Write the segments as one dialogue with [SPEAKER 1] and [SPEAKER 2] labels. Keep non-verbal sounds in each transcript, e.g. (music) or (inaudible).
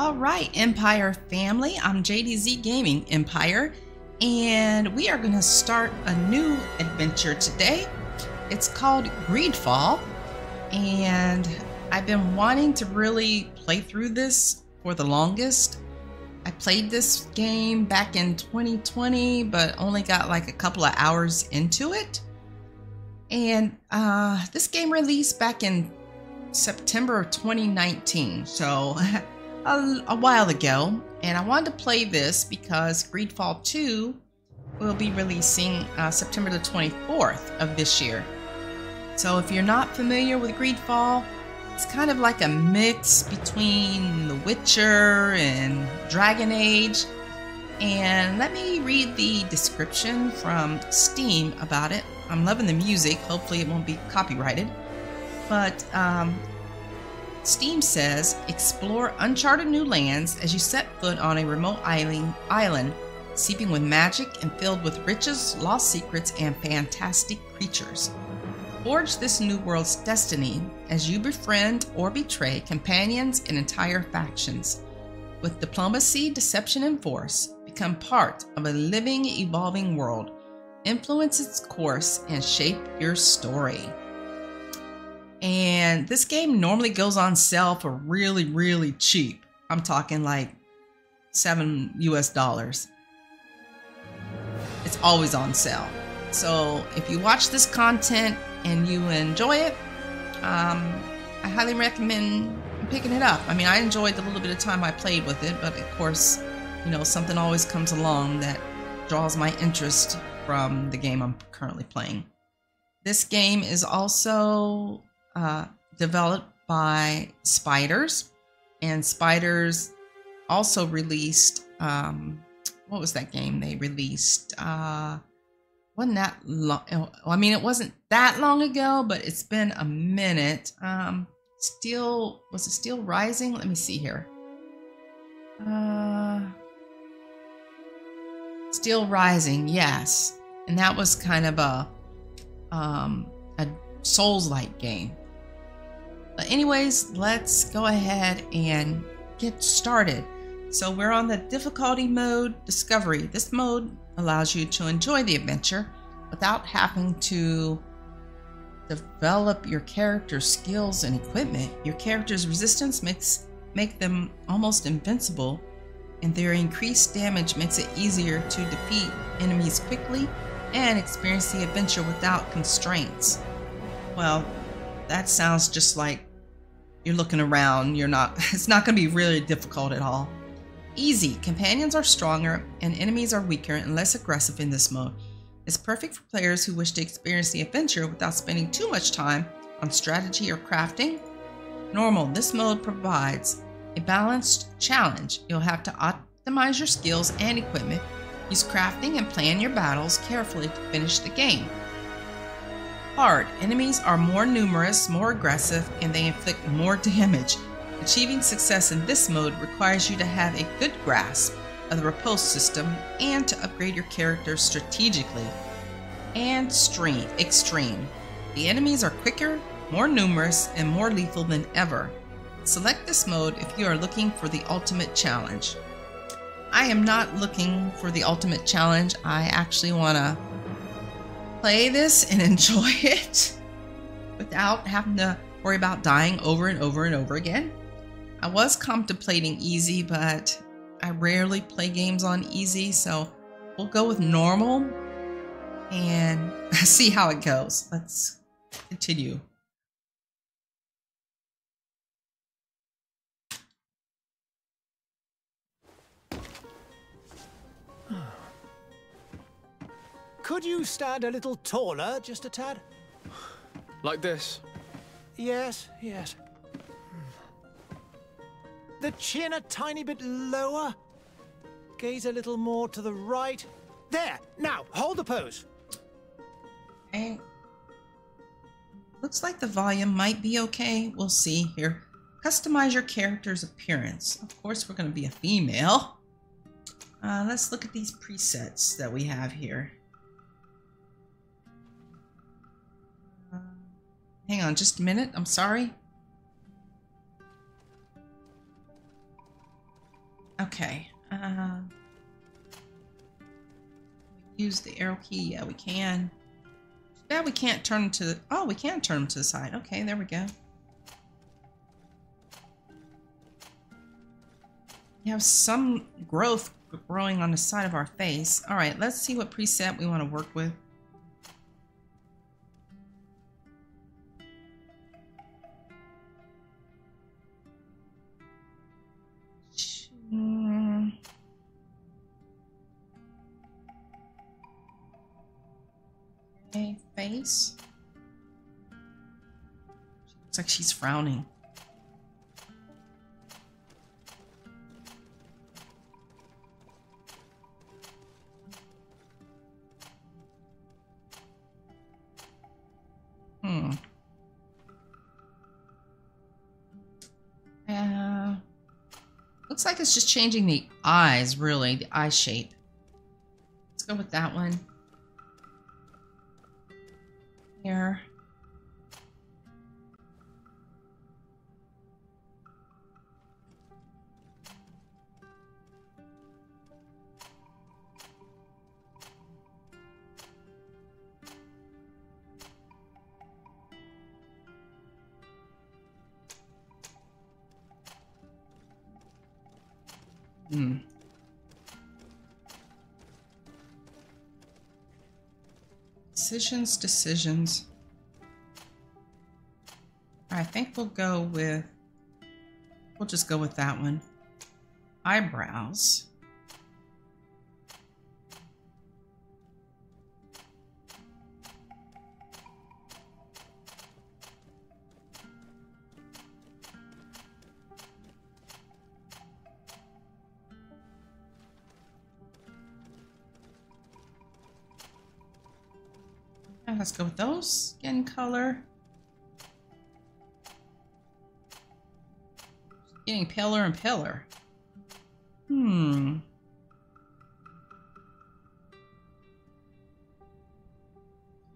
[SPEAKER 1] All right, Empire family, I'm JDZ Gaming Empire, and we are going to start a new adventure today. It's called Greedfall, and I've been wanting to really play through this for the longest. I played this game back in 2020, but only got like a couple of hours into it. And uh, this game released back in September of 2019, so (laughs) a, a while ago. And I wanted to play this because Greedfall 2 will be releasing uh, September the 24th of this year. So if you're not familiar with Greedfall, it's kind of like a mix between The Witcher and Dragon Age. And let me read the description from Steam about it. I'm loving the music. Hopefully, it won't be copyrighted. But um, Steam says explore uncharted new lands as you set foot on a remote island, island seeping with magic and filled with riches, lost secrets, and fantastic creatures. Forge this new world's destiny as you befriend or betray companions and entire factions. With diplomacy, deception, and force, become part of a living, evolving world. Influence its course and shape your story. And this game normally goes on sale for really, really cheap. I'm talking like seven US dollars. It's always on sale. So if you watch this content and you enjoy it, um, I highly recommend picking it up. I mean, I enjoyed the little bit of time I played with it, but of course, you know, something always comes along that draws my interest from the game I'm currently playing. This game is also uh, developed by Spiders, and Spiders also released um, what was that game they released? Uh, wasn't that long? I mean, it wasn't that long ago, but it's been a minute. Um, Steel was it Steel Rising? Let me see here. Uh, Steel Rising, yes, and that was kind of a um, a Souls-like game. But anyways, let's go ahead and get started. So we're on the difficulty mode discovery. This mode allows you to enjoy the adventure without having to develop your character's skills and equipment. Your character's resistance makes make them almost invincible, and their increased damage makes it easier to defeat enemies quickly and experience the adventure without constraints. Well, that sounds just like you're looking around, you're not, (laughs) it's not going to be really difficult at all. Easy. Companions are stronger and enemies are weaker and less aggressive in this mode. It's perfect for players who wish to experience the adventure without spending too much time on strategy or crafting. Normal. This mode provides a balanced challenge. You'll have to optimize your skills and equipment, use crafting, and plan your battles carefully to finish the game hard. Enemies are more numerous, more aggressive, and they inflict more damage. Achieving success in this mode requires you to have a good grasp of the repulse system and to upgrade your character strategically. And stream, extreme. The enemies are quicker, more numerous, and more lethal than ever. Select this mode if you are looking for the ultimate challenge. I am not looking for the ultimate challenge. I actually want to play this and (laughs) enjoy it without having to worry about dying over and over and over again. I was contemplating easy, but I rarely play games on easy, so we'll go with normal and (laughs) see how it goes. Let's continue.
[SPEAKER 2] Could you stand a little taller, just a tad?
[SPEAKER 3] Like this?
[SPEAKER 2] Yes, yes. The chin a tiny bit lower. Gaze a little more to the right. There! Now, hold the pose.
[SPEAKER 1] Okay. Looks like the volume might be okay. We'll see here. Customize your character's appearance. Of course, we're going to be a female. Uh, let's look at these presets that we have here. Hang on just a minute. I'm sorry. Okay. Uh, use the arrow key. Yeah, we can. Yeah, we can't turn to the. Oh, we can turn them to the side. Okay, there we go. We have some growth growing on the side of our face. All right, let's see what preset we want to work with. Okay, face. Looks like she's frowning. Hmm. Uh, looks like it's just changing the eyes, really, the eye shape. Let's go with that one. Here. Hmm. Decisions, decisions. I think we'll go with, we'll just go with that one. Eyebrows. Let's go with those. Skin color. Getting paler and paler. Hmm.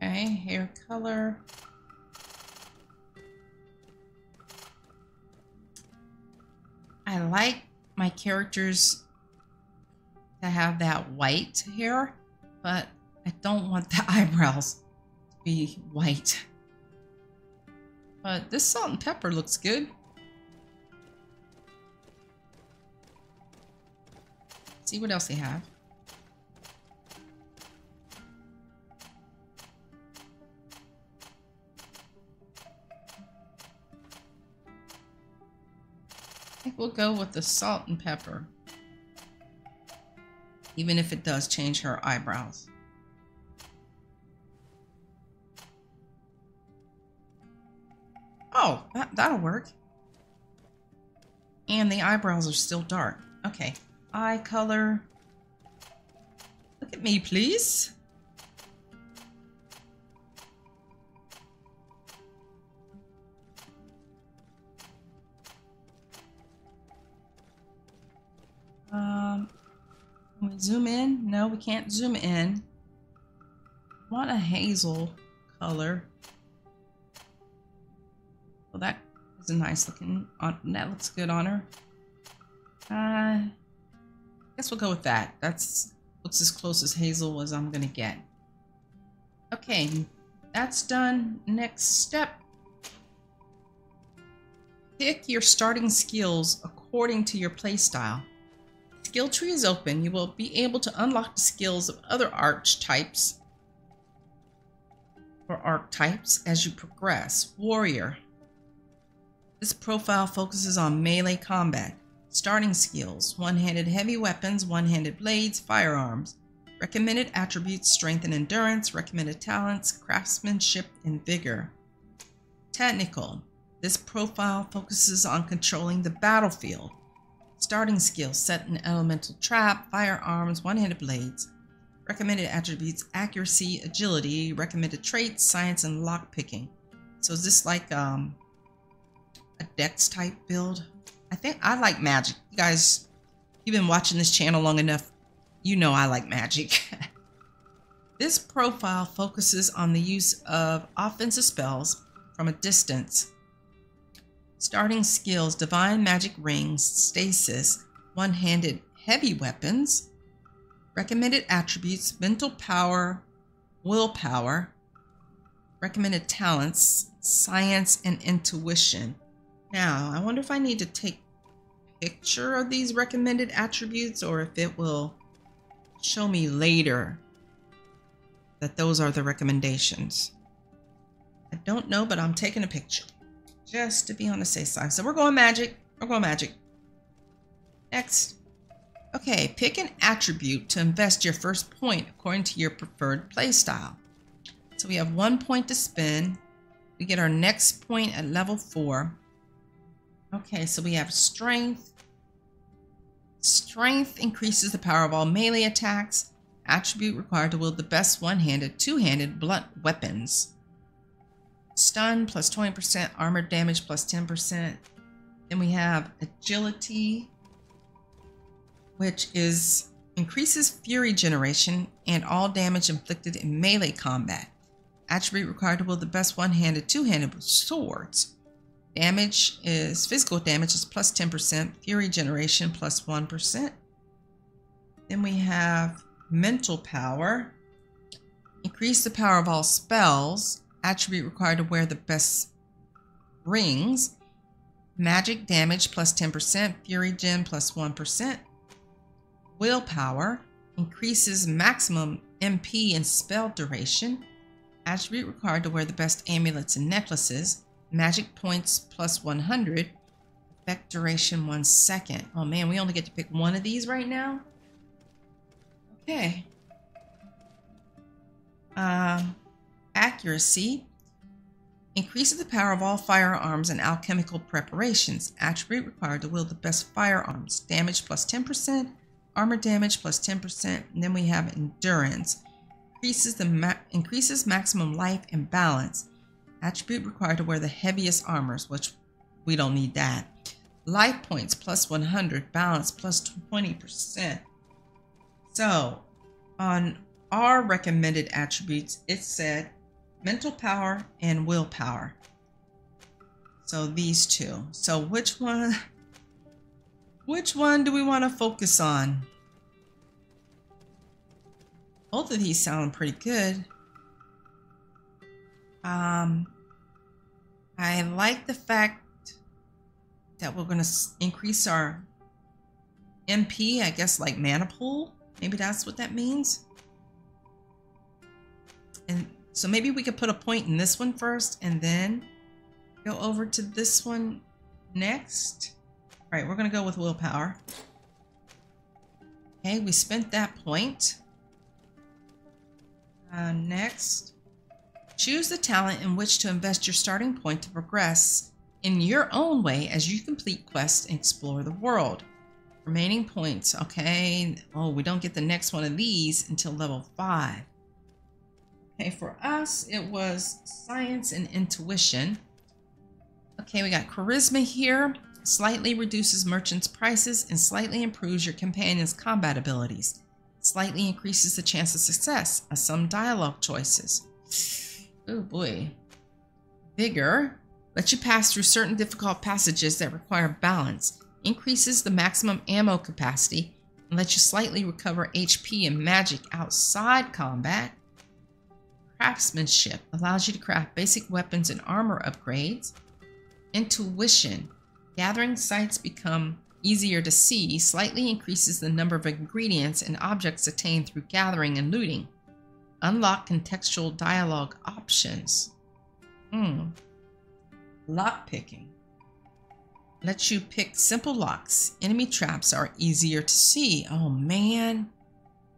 [SPEAKER 1] Okay, hair color. I like my characters to have that white hair, but I don't want the (laughs) eyebrows be white. But this salt and pepper looks good. See what else they have. I think we'll go with the salt and pepper. Even if it does change her eyebrows. That'll work. And the eyebrows are still dark. Okay. Eye color. Look at me, please. Um, we zoom in? No, we can't zoom in. I want a hazel color. Well, that is a nice looking. On, that looks good on her. Uh, guess we'll go with that. That's looks as close as hazel as I'm gonna get. Okay, that's done. Next step. Pick your starting skills according to your playstyle. Skill tree is open. You will be able to unlock the skills of other archetypes or archetypes as you progress. Warrior. This profile focuses on melee combat. Starting skills one handed heavy weapons, one handed blades, firearms. Recommended attributes strength and endurance, recommended talents, craftsmanship, and vigor. Technical this profile focuses on controlling the battlefield. Starting skills set an elemental trap, firearms, one handed blades. Recommended attributes accuracy, agility, recommended traits, science, and lockpicking. So is this like um, a dex type build? I think I like magic. You guys, you've been watching this channel long enough. You know I like magic. (laughs) this profile focuses on the use of offensive spells from a distance. Starting skills Divine Magic Rings, Stasis, one-handed heavy weapons. Recommended attributes, mental power, willpower. Recommended talents, science, and intuition. Now, I wonder if I need to take a picture of these recommended attributes or if it will show me later that those are the recommendations. I don't know, but I'm taking a picture just to be on the safe side. So we're going magic. We're going magic. Next. Okay, pick an attribute to invest your first point according to your preferred playstyle. So we have one point to spend. We get our next point at level four. Okay, so we have strength. Strength increases the power of all melee attacks. Attribute required to wield the best one-handed, two-handed blunt weapons. Stun plus 20%, armor damage plus 10%. Then we have agility, which is increases fury generation and all damage inflicted in melee combat. Attribute required to wield the best one-handed, two-handed swords. Damage is physical damage is plus 10%, fury generation plus 1. Then we have mental power. Increase the power of all spells. Attribute required to wear the best rings. Magic damage plus 10%, fury gen plus 1. Willpower increases maximum MP and spell duration. Attribute required to wear the best amulets and necklaces. Magic points plus 100. Effect duration one second. Oh man, we only get to pick one of these right now? Okay. Um, accuracy. Increases the power of all firearms and alchemical preparations. Attribute required to wield the best firearms. Damage plus 10%. Armor damage plus 10%. And then we have endurance. Increases, the ma increases maximum life and balance. Attribute required to wear the heaviest armors, which we don't need that. Life points plus 100, balance plus 20%. So, on our recommended attributes, it said mental power and willpower. So these two. So which one (laughs) which one do we want to focus on? Both of these sound pretty good. Um I like the fact that we're going to increase our MP, I guess like mana pool. Maybe that's what that means. And so maybe we could put a point in this one first and then go over to this one next. All right, we're going to go with willpower. Okay, we spent that point. Uh, next. Choose the talent in which to invest your starting point to progress in your own way as you complete quests and explore the world. Remaining points, okay. Oh, we don't get the next one of these until level 5. Okay, for us, it was science and intuition. Okay, we got charisma here. Slightly reduces merchants' prices and slightly improves your companion's combat abilities. Slightly increases the chance of success of some dialogue choices. Oh boy. Vigor lets you pass through certain difficult passages that require balance, increases the maximum ammo capacity, and lets you slightly recover HP and magic outside combat. Craftsmanship allows you to craft basic weapons and armor upgrades. Intuition. Gathering sites become easier to see, slightly increases the number of ingredients and objects attained through gathering and looting. Unlock contextual dialogue options. Hmm. Lock picking. Lets you pick simple locks. Enemy traps are easier to see. Oh man.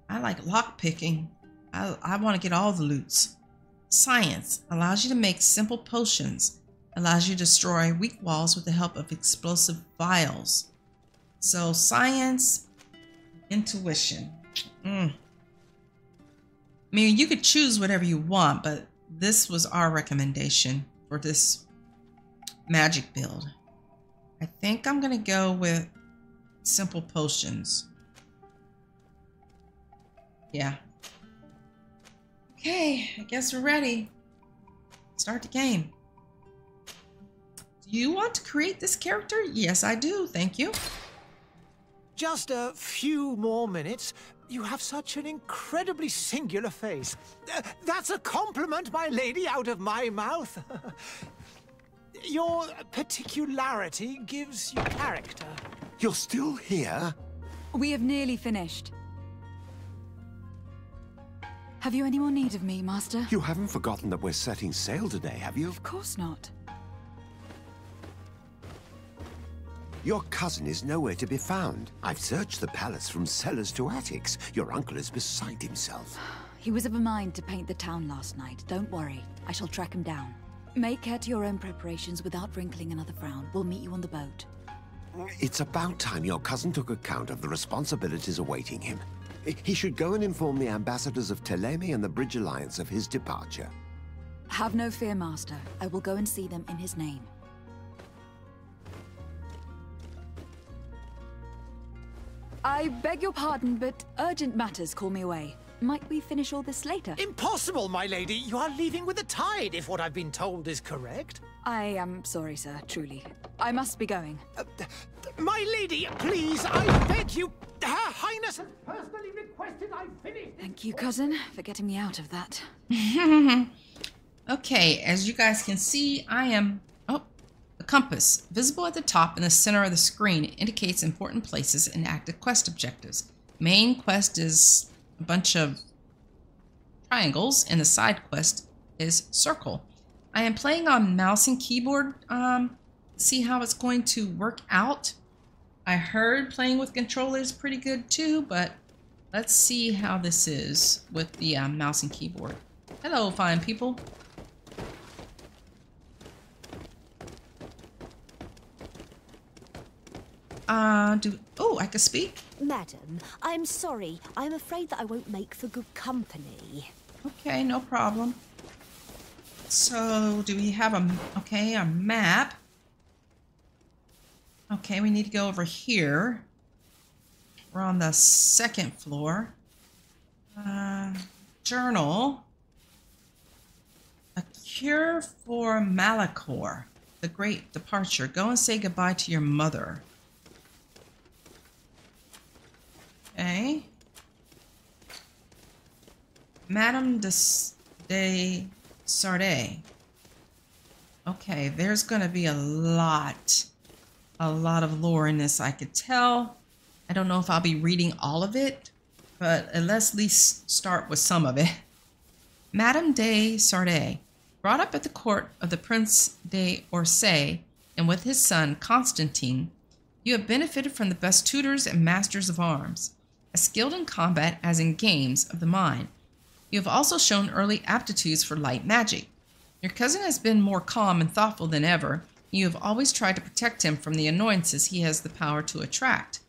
[SPEAKER 1] I like lock picking. I, I want to get all the loots. Science allows you to make simple potions. Allows you to destroy weak walls with the help of explosive vials. So science, intuition. Mm. I mean, you could choose whatever you want, but this was our recommendation for this magic build. I think I'm going to go with simple potions. Yeah. Okay, I guess we're ready. Start the game. Do you want to create this character? Yes, I do. Thank you.
[SPEAKER 2] Just a few more minutes. You have such an incredibly singular face. Uh, that's a compliment, my lady, out of my mouth. (laughs) Your particularity gives you character.
[SPEAKER 4] You're still here?
[SPEAKER 5] We have nearly finished. Have you any more need of me, Master?
[SPEAKER 4] You haven't forgotten that we're setting sail today, have you?
[SPEAKER 5] Of course not.
[SPEAKER 4] Your cousin is nowhere to be found. I've searched the palace from cellars to attics. Your uncle is beside himself. (sighs)
[SPEAKER 5] He was of a mind to paint the town last night. Don't worry. I shall track him down. Make care to your own preparations without wrinkling another frown. We'll meet you on the boat.
[SPEAKER 4] It's about time your cousin took account of the responsibilities awaiting him. He should go and inform the ambassadors of Thélème and the Bridge Alliance of his departure.
[SPEAKER 5] Have no fear, Master. I will go and see them in his name. I beg your pardon, but urgent matters call me away. Might we finish all this later?
[SPEAKER 2] Impossible, my lady. You are leaving with the tide, if what I've been told is correct.
[SPEAKER 5] I am sorry, sir, truly. I must be going.
[SPEAKER 2] Uh, my lady, please, I beg you. Her Highness has personally requested I finish.
[SPEAKER 5] Thank you, cousin, for getting me out of that. (laughs)
[SPEAKER 1] okay, as you guys can see, I am compass, visible at the top in the center of the screen, indicates important places and active quest objectives. Main quest is a bunch of triangles, and the side quest is circle. I am playing on mouse and keyboard. Um, see how it's going to work out. I heard playing with controller is pretty good too, but let's see how this is with the um, mouse and keyboard. Hello, fine people. Uh, do... Oh, I can speak?
[SPEAKER 6] Madam, I'm sorry. I'm afraid that I won't make for good company.
[SPEAKER 1] Okay, no problem. So, do we have a... Okay, a map. Okay, we need to go over here. We're on the second floor. Uh, journal. A cure for Malichor. The great departure. Go and say goodbye to your mother. Okay. Madame de, de Sardet. Okay, there's going to be a lot, a lot of lore in this, I could tell. I don't know if I'll be reading all of it, but uh, let's at least start with some of it. Madame de Sardet, brought up at the court of the Prince de Orsay and with his son Constantine, you have benefited from the best tutors and masters of arms as skilled in combat as in games of the mind. You have also shown early aptitudes for light magic. Your cousin has been more calm and thoughtful than ever. You have always tried to protect him from the annoyances he has the power to attract,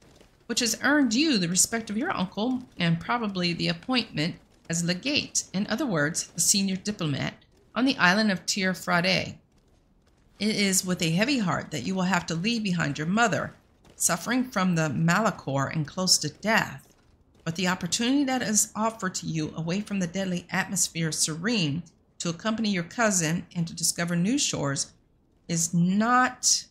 [SPEAKER 1] which has earned you the respect of your uncle and probably the appointment as legate, in other words, the senior diplomat, on the island of Tir Fradee. It is with a heavy heart that you will have to leave behind your mother, suffering from the Malichor and close to death. But the opportunity that is offered to you away from the deadly atmosphere Serene to accompany your cousin and to discover new shores is not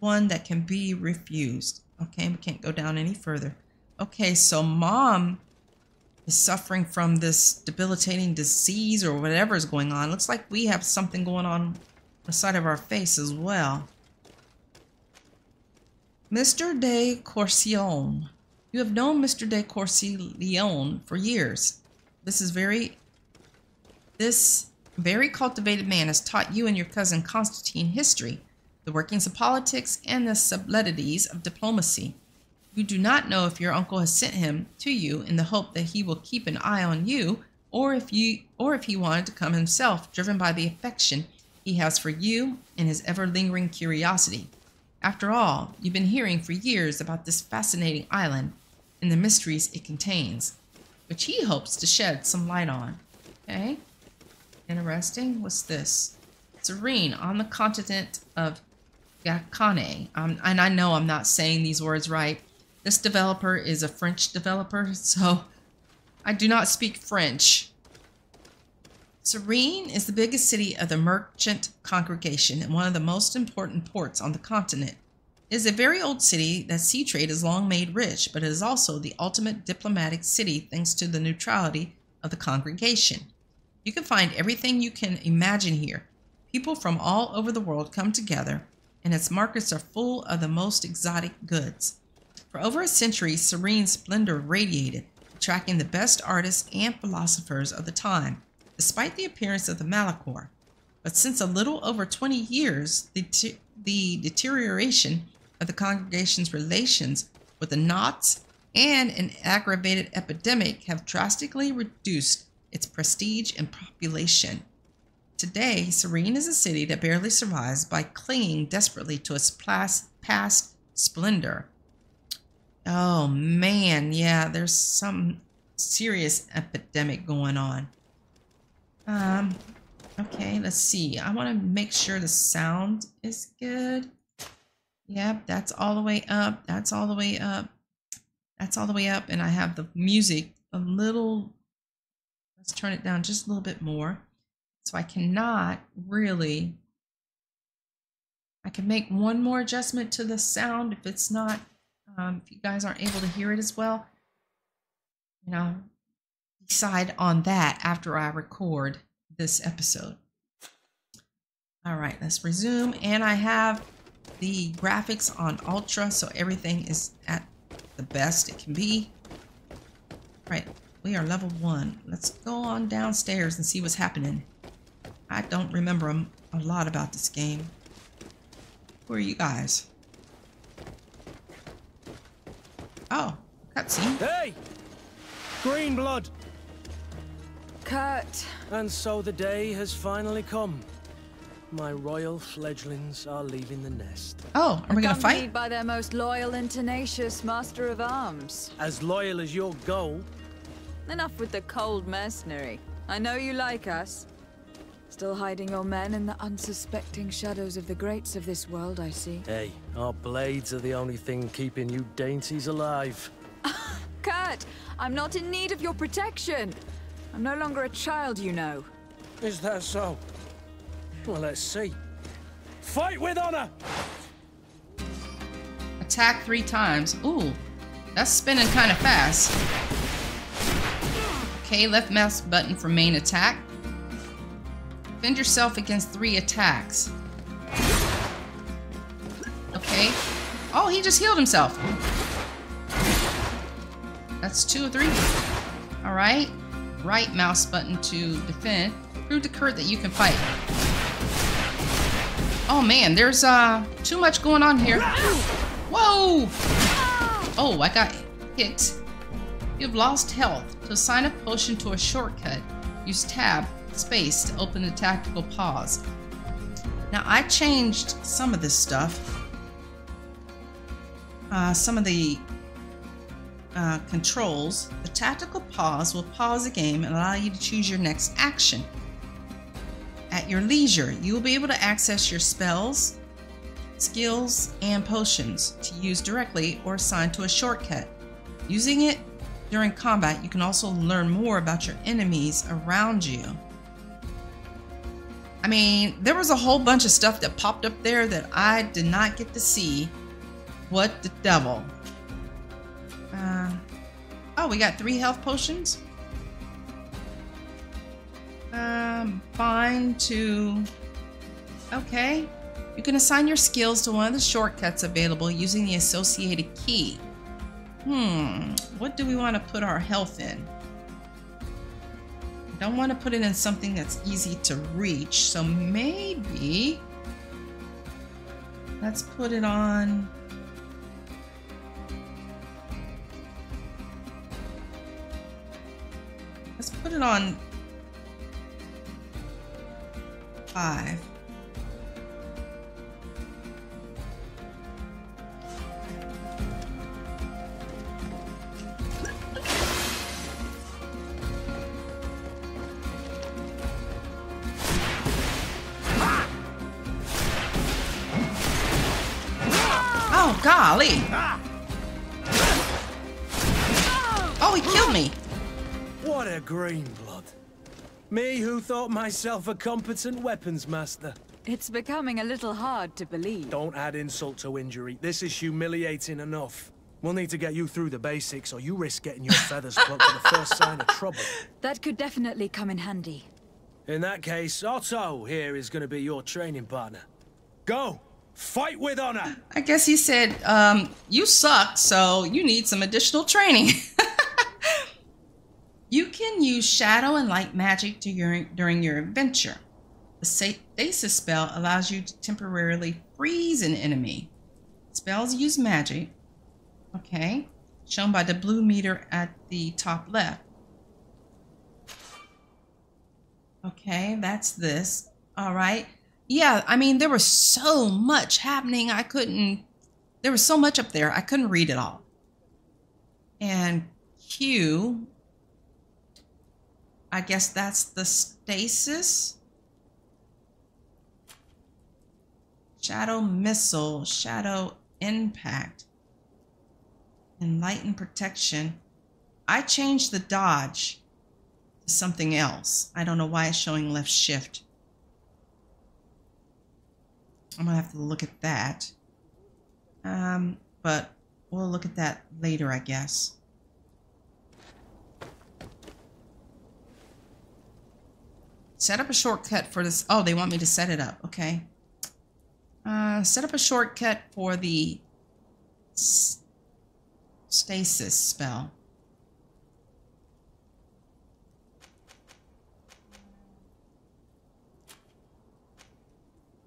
[SPEAKER 1] one that can be refused. Okay, we can't go down any further. Okay, so mom is suffering from this debilitating disease or whatever is going on. Looks like we have something going on, the side of our face as well. Mr. de Courcillon you have known Mr. de Courcillon for years. This is very this very cultivated man has taught you and your cousin Constantine history, the workings of politics, and the subtleties of diplomacy. You do not know if your uncle has sent him to you in the hope that he will keep an eye on you, or if you or if he wanted to come himself, driven by the affection he has for you and his ever-lingering curiosity. After all, you've been hearing for years about this fascinating island and the mysteries it contains, which he hopes to shed some light on. Okay? Interesting. What's this? Serene on the continent of Gacane. Um, and I know I'm not saying these words right. This developer is a French developer, (laughs) so I do not speak French. Serene is the biggest city of the merchant congregation and one of the most important ports on the continent. It is a very old city that sea trade has long made rich, but it is also the ultimate diplomatic city thanks to the neutrality of the congregation. You can find everything you can imagine here. People from all over the world come together, and its markets are full of the most exotic goods. For over a century, serene splendor radiated, attracting the best artists and philosophers of the time, despite the appearance of the Malichor. But since a little over 20 years, the, the deterioration of the congregation's relations with the Nauts and an aggravated epidemic have drastically reduced its prestige and population. Today, Serene is a city that barely survives by clinging desperately to its past splendor. Oh man, yeah, there's some serious epidemic going on. Um, okay, let's see. I want to make sure the sound is good. Yep, that's all the way up. That's all the way up. That's all the way up. And I have the music a little, let's turn it down just a little bit more. So I cannot really, I can make one more adjustment to the sound if it's not, um, if you guys aren't able to hear it as well. You know, decide on that after I record this episode. All right, let's resume. And I have the graphics on ultra, so everything is at the best it can be. All right, we are level one. Let's go on downstairs and see what's happening. I don't remember a, a lot about this game. Who are you guys? Oh, cutscene.
[SPEAKER 7] Hey! Green blood!
[SPEAKER 5] Kurt,
[SPEAKER 7] And so the day has finally come. My royal fledglings are leaving the nest.
[SPEAKER 1] Oh, are we gonna
[SPEAKER 5] accompanied
[SPEAKER 1] fight?
[SPEAKER 5] by their most loyal and tenacious master of arms.
[SPEAKER 7] As loyal as your gold.
[SPEAKER 5] Enough with the cold mercenary. I know you like us. Still hiding your men in the unsuspecting shadows of the greats of this world, I see.
[SPEAKER 7] Hey, our blades are the only thing keeping you dainties alive. (laughs)
[SPEAKER 5] Kurt, I'm not in need of your protection. I'm no longer a child, you know.
[SPEAKER 7] Is that so? Well, let's see. Fight with honor!
[SPEAKER 1] Attack three times. Ooh, that's spinning kind of fast. Okay, left mouse button for main attack. Defend yourself against three attacks. Okay. Oh, he just healed himself. That's two or three. All right. Right mouse button to defend. Prove to Kurt that you can fight. Oh man, there's uh too much going on here. Whoa! Oh, I got hit. You've lost health. To assign a potion to a shortcut, use tab space to open the tactical pause. Now I changed some of this stuff. Uh, some of the uh, controls. The tactical pause will pause the game and allow you to choose your next action. At your leisure, you will be able to access your spells, skills, and potions to use directly or assign to a shortcut. Using it during combat, you can also learn more about your enemies around you. I mean, there was a whole bunch of stuff that popped up there that I did not get to see. What the devil? Uh, oh, we got three health potions. Um, bind to. Okay. You can assign your skills to one of the shortcuts available using the associated key. Hmm, what do we want to put our health in? Don't want to put it in something that's easy to reach, so maybe let's put it on. Let's put it on five. Oh, golly. Oh, he killed me.
[SPEAKER 7] What a green. Me who thought myself a competent weapons master.
[SPEAKER 5] It's becoming a little hard to believe.
[SPEAKER 7] Don't add insult to injury. This is humiliating enough. We'll need to get you through the basics, or you risk getting your feathers plucked at the first sign of trouble. (laughs)
[SPEAKER 5] That could definitely come in handy.
[SPEAKER 7] In that case, Otto here is going to be your training partner. Go! Fight with honor!
[SPEAKER 1] I guess he said, um, you suck, so you need some additional training. (laughs) you can use shadow and light magic during your adventure. The stasis spell allows you to temporarily freeze an enemy. Spells use magic. Okay. Shown by the blue meter at the top left. Okay, that's this. All right yeah, I mean, there was so much happening. I couldn't, there was so much up there. I couldn't read it all. And Q, I guess that's the stasis. Shadow missile, shadow impact, enlightened protection. I changed the dodge to something else. I don't know why it's showing left shift. I'm gonna have to look at that. Um, but we'll look at that later, I guess. Set up a shortcut for this. Oh, they want me to set it up. Okay. Uh, set up a shortcut for the stasis spell.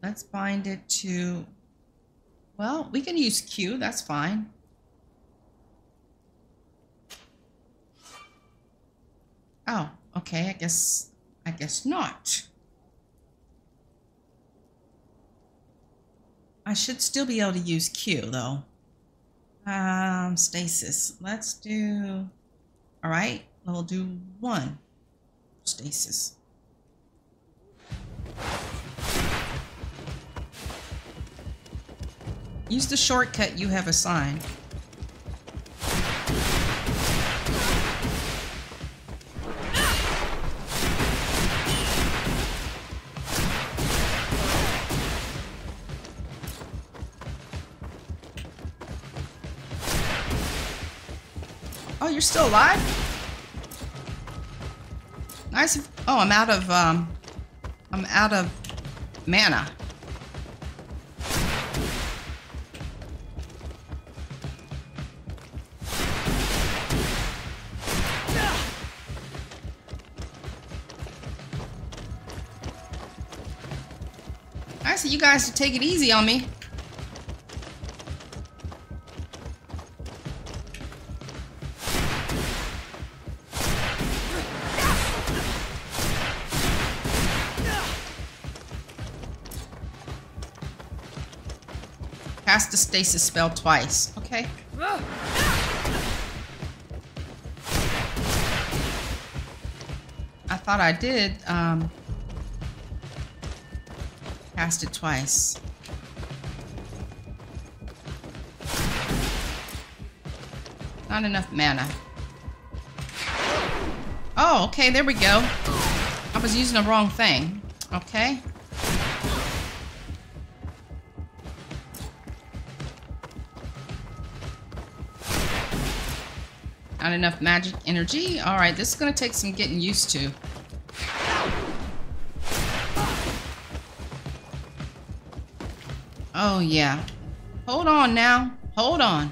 [SPEAKER 1] Let's bind it to, well, we can use Q, that's fine. Oh, okay, I guess, I guess not. I should still be able to use Q though. Um, stasis. Let's do, all right, we'll do one stasis. Use the shortcut you have assigned. You're still alive? Nice. Oh, I'm out of, um, I'm out of mana. I see you guys to take it easy on me. Cast the stasis spell twice. Okay. I thought I did. Um, Cast it twice. Not enough mana. Oh, okay, there we go. I was using the wrong thing. Okay. Not enough magic energy. Alright, this is going to take some getting used to. Oh, yeah. Hold on now. Hold on.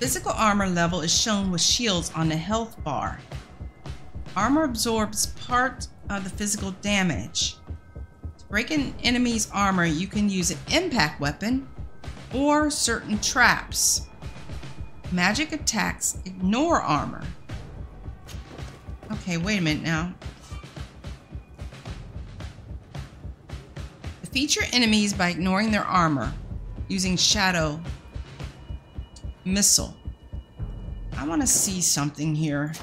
[SPEAKER 1] Physical armor level is shown with shields on the health bar. Armor absorbs part of the physical damage. To break an enemy's armor, you can use an impact weapon or certain traps. Magic attacks ignore armor. Okay, wait a minute now. Feature enemies by ignoring their armor using shadow missile. I want to see something here.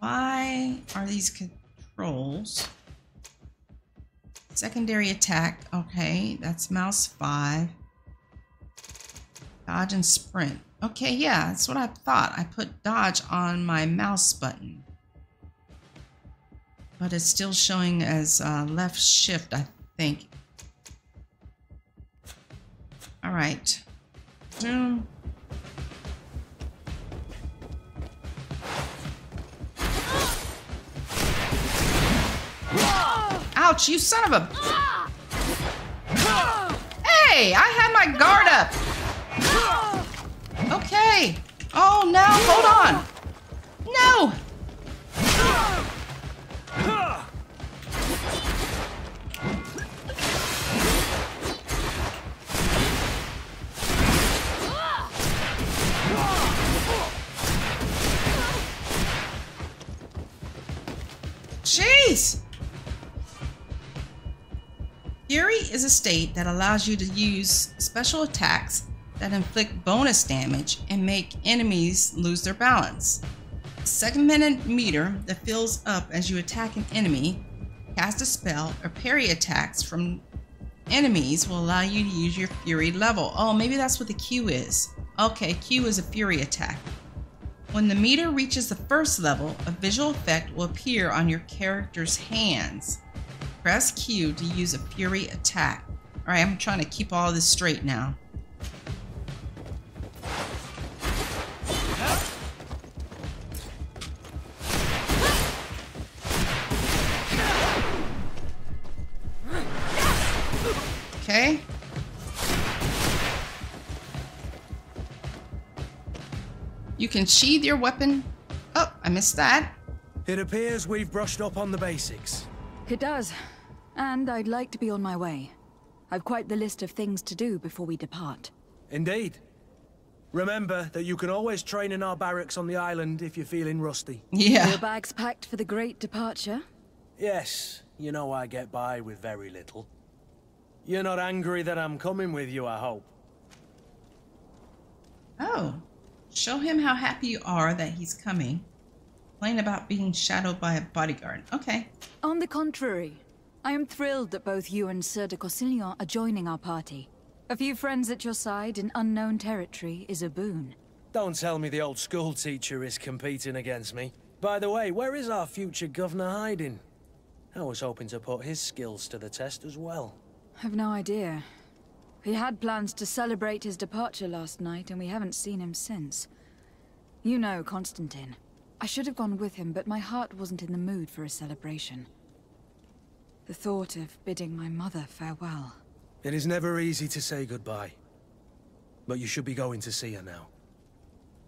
[SPEAKER 1] Why are these controls? Secondary attack. Okay, that's mouse 5. Dodge and sprint. Okay, yeah, that's what I thought. I put dodge on my mouse button. but it's still showing as uh, left shift, I think. All right. Zoom. Ouch, you son of a... Hey, I had my guard up. Okay. Oh, no, hold on. No. Jeez! Fury is a state that allows you to use special attacks that inflict bonus damage and make enemies lose their balance. A minute meter that fills up as you attack an enemy, cast a spell, or parry attacks from enemies will allow you to use your Fury level. Oh, maybe that's what the Q is. Okay, Q is a Fury attack. When the meter reaches the first level, a visual effect will appear on your character's hands. Press Q to use a Fury attack. Alright, I'm trying to keep all this straight now. Can sheathe your weapon. Oh, I missed that.
[SPEAKER 7] It appears we've brushed up on the basics.
[SPEAKER 5] It does. And I'd like to be on my way. I've quite the list of things to do before we depart.
[SPEAKER 7] Indeed. Remember that you can always train in our barracks on the island if you're feeling rusty.
[SPEAKER 1] Yeah.
[SPEAKER 5] Your bags packed for the great departure?
[SPEAKER 7] Yes, you know I get by with very little. You're not angry that I'm coming with you, I hope.
[SPEAKER 1] Oh. Show him how happy you are that he's coming. Complain about being shadowed by a bodyguard. Okay.
[SPEAKER 5] On the contrary, I am thrilled that both you and Sir de Courcillon are joining our party. A few friends at your side in unknown territory is a boon.
[SPEAKER 7] Don't tell me the old school teacher is competing against me. By the way, where is our future governor hiding? I was hoping to put his skills to the test as well.
[SPEAKER 5] I've no idea. He had plans to celebrate his departure last night, and we haven't seen him since. You know Constantine. I should have gone with him, but my heart wasn't in the mood for a celebration. The thought of bidding my mother farewell.
[SPEAKER 7] It is never easy to say goodbye. But you should be going to see her now.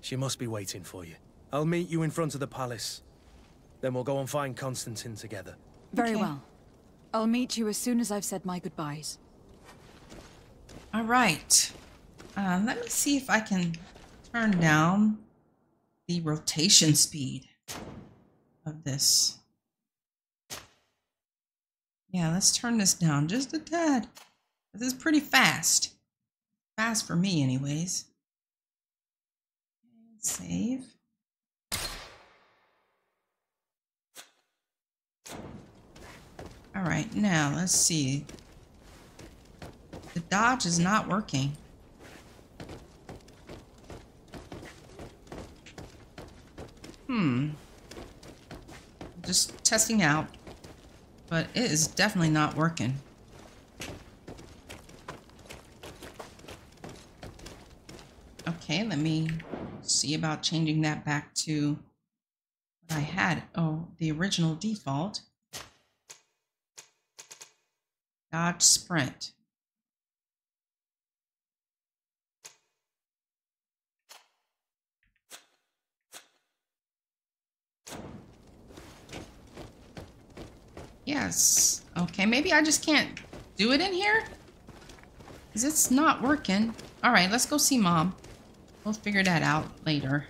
[SPEAKER 7] She must be waiting for you. I'll meet you in front of the palace. Then we'll go and find Constantine together.
[SPEAKER 5] Very
[SPEAKER 1] Okay.
[SPEAKER 5] well. I'll meet you as soon as I've said my goodbyes.
[SPEAKER 1] All right. Uh, let me see if I can turn down the rotation speed of this. Yeah, let's turn this down just a tad. This is pretty fast. Fast for me, anyways. Save. All right, now let's see. The dodge is not working. Hmm. Just testing out. But it is definitely not working. Okay, let me see about changing that back to what I had. Oh, the original default. Dodge sprint. Yes. Okay, maybe I just can't do it in here? Because it's not working. All right, let's go see mom. We'll figure that out later.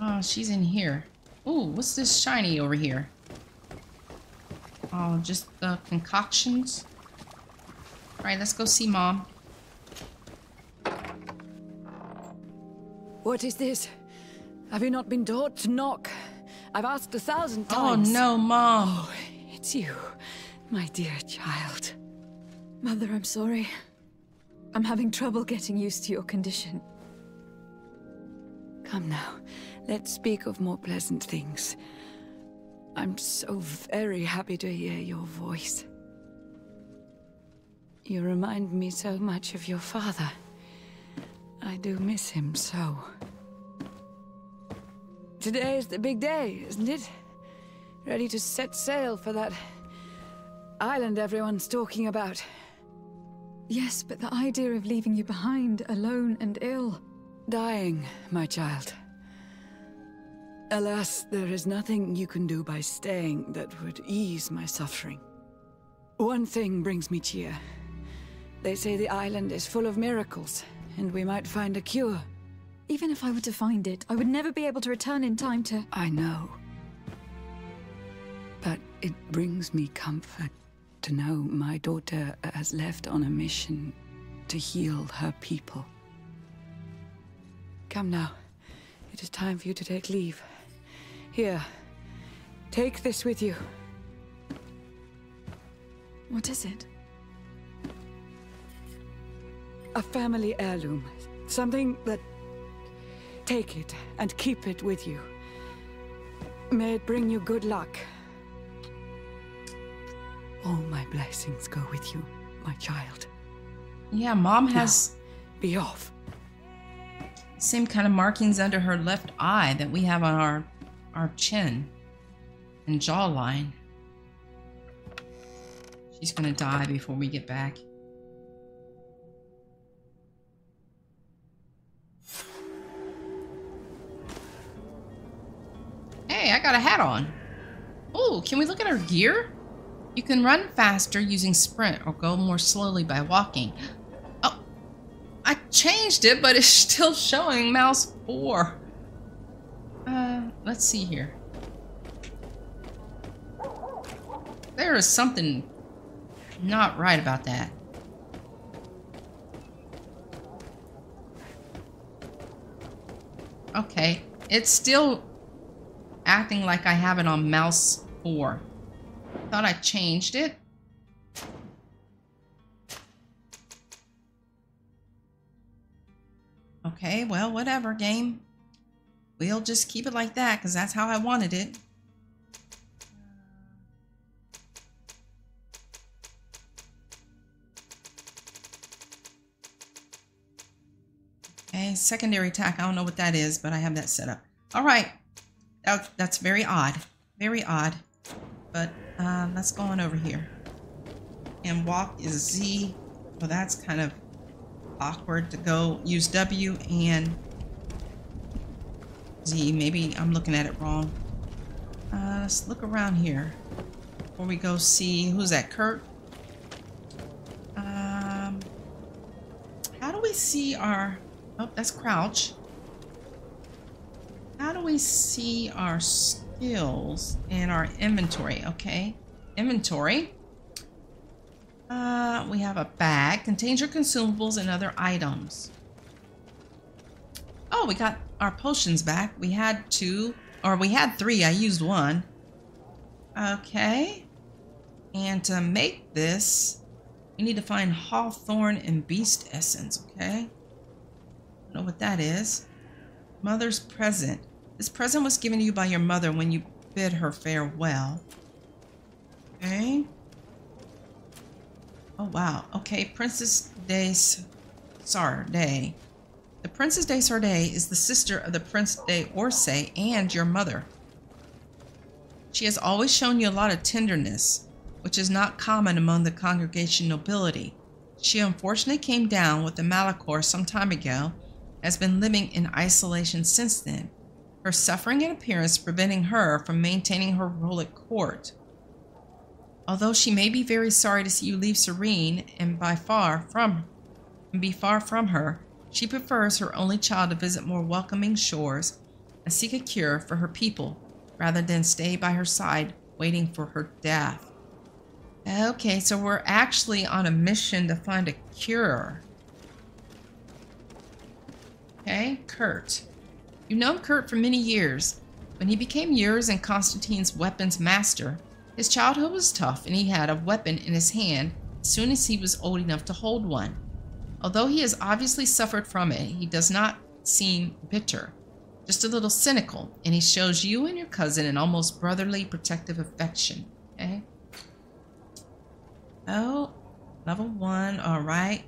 [SPEAKER 1] Oh, she's in here. Ooh, what's this shiny over here? Oh, just the concoctions. All right, let's go see mom.
[SPEAKER 5] What is this? Have you not been taught to knock? I've asked a thousand
[SPEAKER 1] oh,
[SPEAKER 5] times.
[SPEAKER 1] Oh no, mom.
[SPEAKER 5] It's you, my dear child. Mother, I'm sorry. I'm having trouble getting used to your condition. Come now, let's speak of more pleasant things. I'm so very happy to hear your voice. You remind me so much of your father. I do miss him so. Today is the big day, isn't it? Ready to set sail for that island everyone's talking about.
[SPEAKER 8] Yes, but the idea of leaving you behind, alone and ill.
[SPEAKER 5] Dying, my child. Alas, there is nothing you can do by staying that would ease my suffering. One thing brings me cheer. They say the island is full of miracles, and we might find a cure.
[SPEAKER 8] Even if I were to find it, I would never be able to return in time to...
[SPEAKER 5] I know. But it brings me comfort to know my daughter has left on a mission to heal her people. Come now. It is time for you to take leave. Here. Take this with you.
[SPEAKER 8] What is it?
[SPEAKER 5] A family heirloom. Something that... Take it and keep it with you. May it bring you good luck. All my blessings go with you, my child.
[SPEAKER 1] Yeah, mom has
[SPEAKER 5] now, be off.
[SPEAKER 1] Same kind of markings under her left eye that we have on our our chin and jawline. She's gonna die before we get back. Hey, I got a hat on. Oh, can we look at our gear? You can run faster using sprint or go more slowly by walking. Oh, I changed it, but it's (laughs) still showing mouse 4. Uh, let's see here. There is something not right about that. Okay, it's still acting like I have it on mouse 4. Thought I changed it. Okay, well, whatever, game. We'll just keep it like that because that's how I wanted it. Okay, secondary attack. I don't know what that is, but I have that set up. All right. That, that's very odd. Very odd. But uh, let's go on over here. And walk is Z. Well, that's kind of awkward to go use W and Z. Maybe I'm looking at it wrong. Uh, let's look around here before we go see who's that, Kurt? Um, how do we see our? Oh, that's crouch. How do we see our skills and our inventory? Okay, inventory. Uh, we have a bag contains your consumables and other items. Oh, we got our potions back. We had two, or we had three. I used one. Okay. And to make this, we need to find Hawthorn and Beast Essence, okay? Don't know what that is. Mother's present. This present was given to you by your mother when you bid her farewell. Okay. Oh, wow. Okay, Princess de Sardet. The Princess de Sardet is the sister of the Prince de Orsay and your mother. She has always shown you a lot of tenderness, which is not common among the congregation nobility. She unfortunately came down with the Malichor some time ago, has been living in isolation since then, her suffering and appearance preventing her from maintaining her role at court. Although she may be very sorry to see you leave Serene and by far from and be far from her, she prefers her only child to visit more welcoming shores and seek a cure for her people rather than stay by her side waiting for her death. Okay, so we're actually on a mission to find a cure. Okay, Kurt. You've known Kurt for many years. When he became yours and Constantine's weapons master, his childhood was tough and he had a weapon in his hand as soon as he was old enough to hold one. Although he has obviously suffered from it, he does not seem bitter. just a little cynical, and he shows you and your cousin an almost brotherly protective affection. Okay. Oh, level one. All right.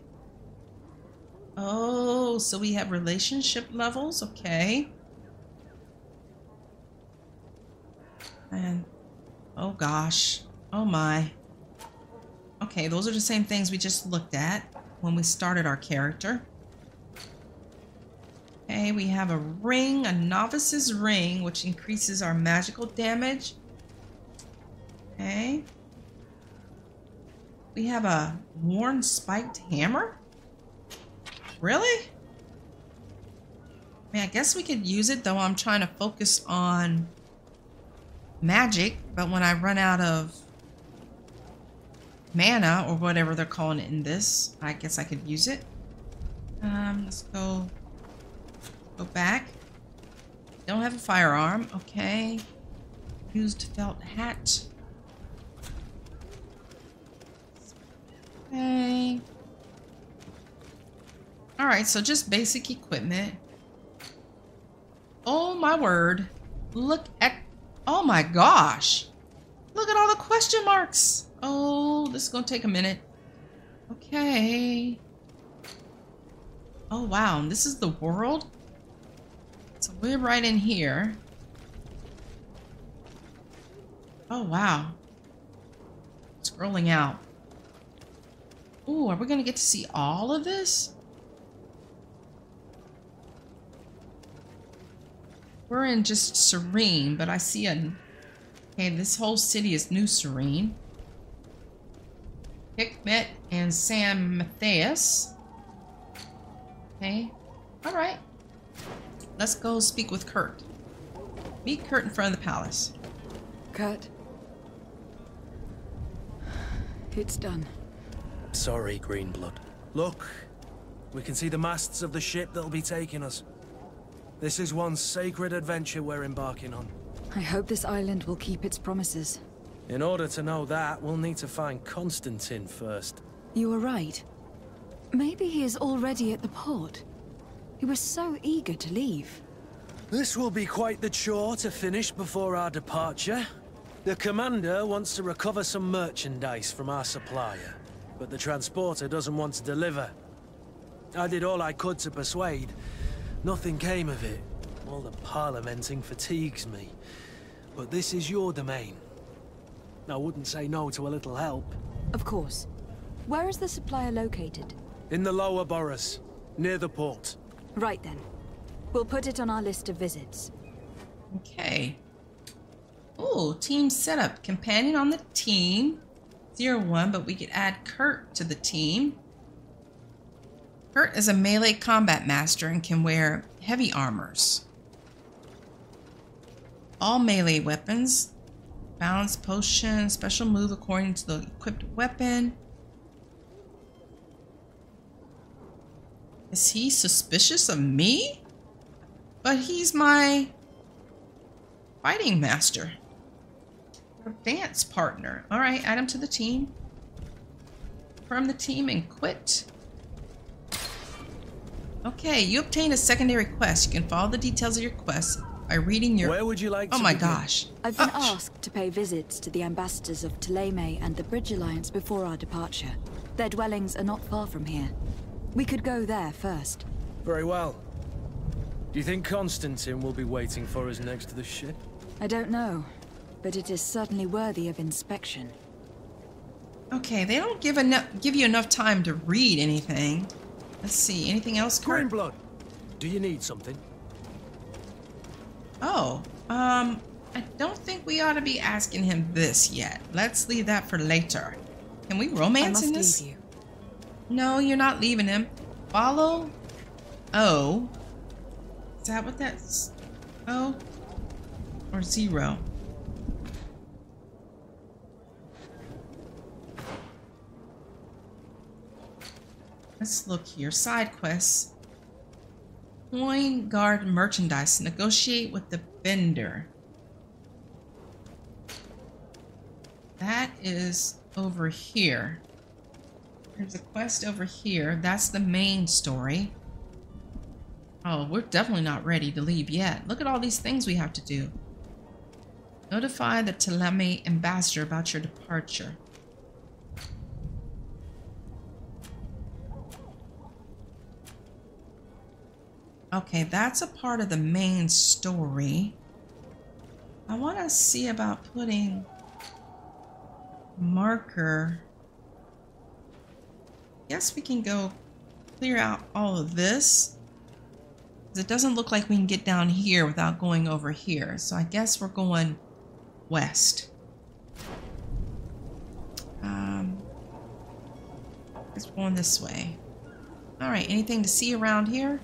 [SPEAKER 1] Oh, so we have relationship levels. Okay. And oh gosh. Oh my. Okay, those are the same things we just looked at when we started our character. Okay, we have a ring, a novice's ring, which increases our magical damage. Okay. We have a worn spiked hammer? Really? I mean, I guess we could use it, though I'm trying to focus on magic, but when I run out of mana, or whatever they're calling it in this, I guess I could use it. Um, let's go Go back. Don't have a firearm. Okay. Used felt hat. Okay. Alright, so just basic equipment. Oh my word. Look at... Oh my gosh. Look at all the question marks. Oh, this is to take a minute. Okay. Oh wow, this is the world? So we're right in here. Oh, wow. Scrolling out. Ooh, are we to get to see all of this? We're in just Serene, but I see a... Okay, this whole city is New Serene. Hikmet and San Matheus. Okay. Alright. Let's go speak with Kurt. Meet Kurt in front of the palace.
[SPEAKER 9] Kurt. It's done.
[SPEAKER 7] Sorry, Greenblood. Look, we can see the masts of the ship that'll be taking us. This is one sacred adventure we're embarking on.
[SPEAKER 5] I hope this island will keep its promises.
[SPEAKER 7] In order to know that, we'll need to find Constantine first.
[SPEAKER 5] You were right. Maybe he is already at the port. He was so eager to leave.
[SPEAKER 7] This will be quite the chore to finish before our departure. The commander wants to recover some merchandise from our supplier, but the transporter doesn't want to deliver. I did all I could to persuade. Nothing came of it. All the parliamenting fatigues me. But this is your domain. I wouldn't say no to a little help.
[SPEAKER 5] Of course. Where is the supplier located?
[SPEAKER 7] In the lower boroughs, near the port.
[SPEAKER 5] Right then. We'll put it on our list of visits.
[SPEAKER 1] Okay. Oh, team setup. Companion on the team. Zero one, but we could add Kurt to the team. Kurt is a melee combat master and can wear heavy armors. All melee weapons. Balance potion, special move according to the equipped weapon. Is he suspicious of me? But he's my fighting master. Dance partner. Alright, add him to the team. From the team and quit. Okay, you obtain a secondary quest. You can follow the details of your quest by reading your...
[SPEAKER 7] Where would you like
[SPEAKER 1] Oh
[SPEAKER 7] to
[SPEAKER 1] my
[SPEAKER 7] begin?
[SPEAKER 1] gosh.
[SPEAKER 5] I've been
[SPEAKER 1] Oh,
[SPEAKER 5] asked to pay visits to the ambassadors of Thélème and the Bridge Alliance before our departure. Their dwellings are not far from here. We could go there first.
[SPEAKER 7] Very well. Do you think Constantine will be waiting for us next to the ship?
[SPEAKER 5] I don't know, but it is certainly worthy of inspection.
[SPEAKER 1] Okay, they don't give enough give you enough time to read anything. Let's see, anything else? Kurt?
[SPEAKER 7] Greenblood, do you need something?
[SPEAKER 1] Oh, um, I don't think we ought to be asking him this yet. Let's leave that for later. Can we
[SPEAKER 5] I
[SPEAKER 1] romance
[SPEAKER 5] must
[SPEAKER 1] in this?
[SPEAKER 5] leave you.
[SPEAKER 1] No, you're not leaving him. Follow O. Is that what that's? O or zero? Let's look here. Side quests. Coin guard merchandise. Negotiate with the vendor. That is over here. There's a quest over here. That's the main story. Oh, we're definitely not ready to leave yet. Look at all these things we have to do. Notify the Thélème ambassador about your departure. Okay, that's a part of the main story. I want to see about putting marker. Yes, we can go clear out all of this. It doesn't look like we can get down here without going over here. So I guess we're going west. Um, it's going this way. All right, anything to see around here?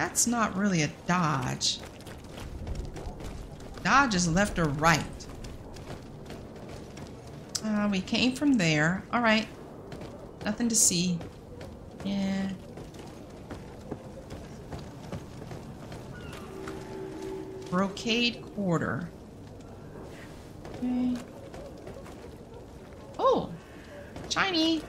[SPEAKER 1] That's not really a dodge. Dodge is left or right. Uh, we came from there. All right. Nothing to see. Yeah. Brocade quarter. Okay. Oh, shiny.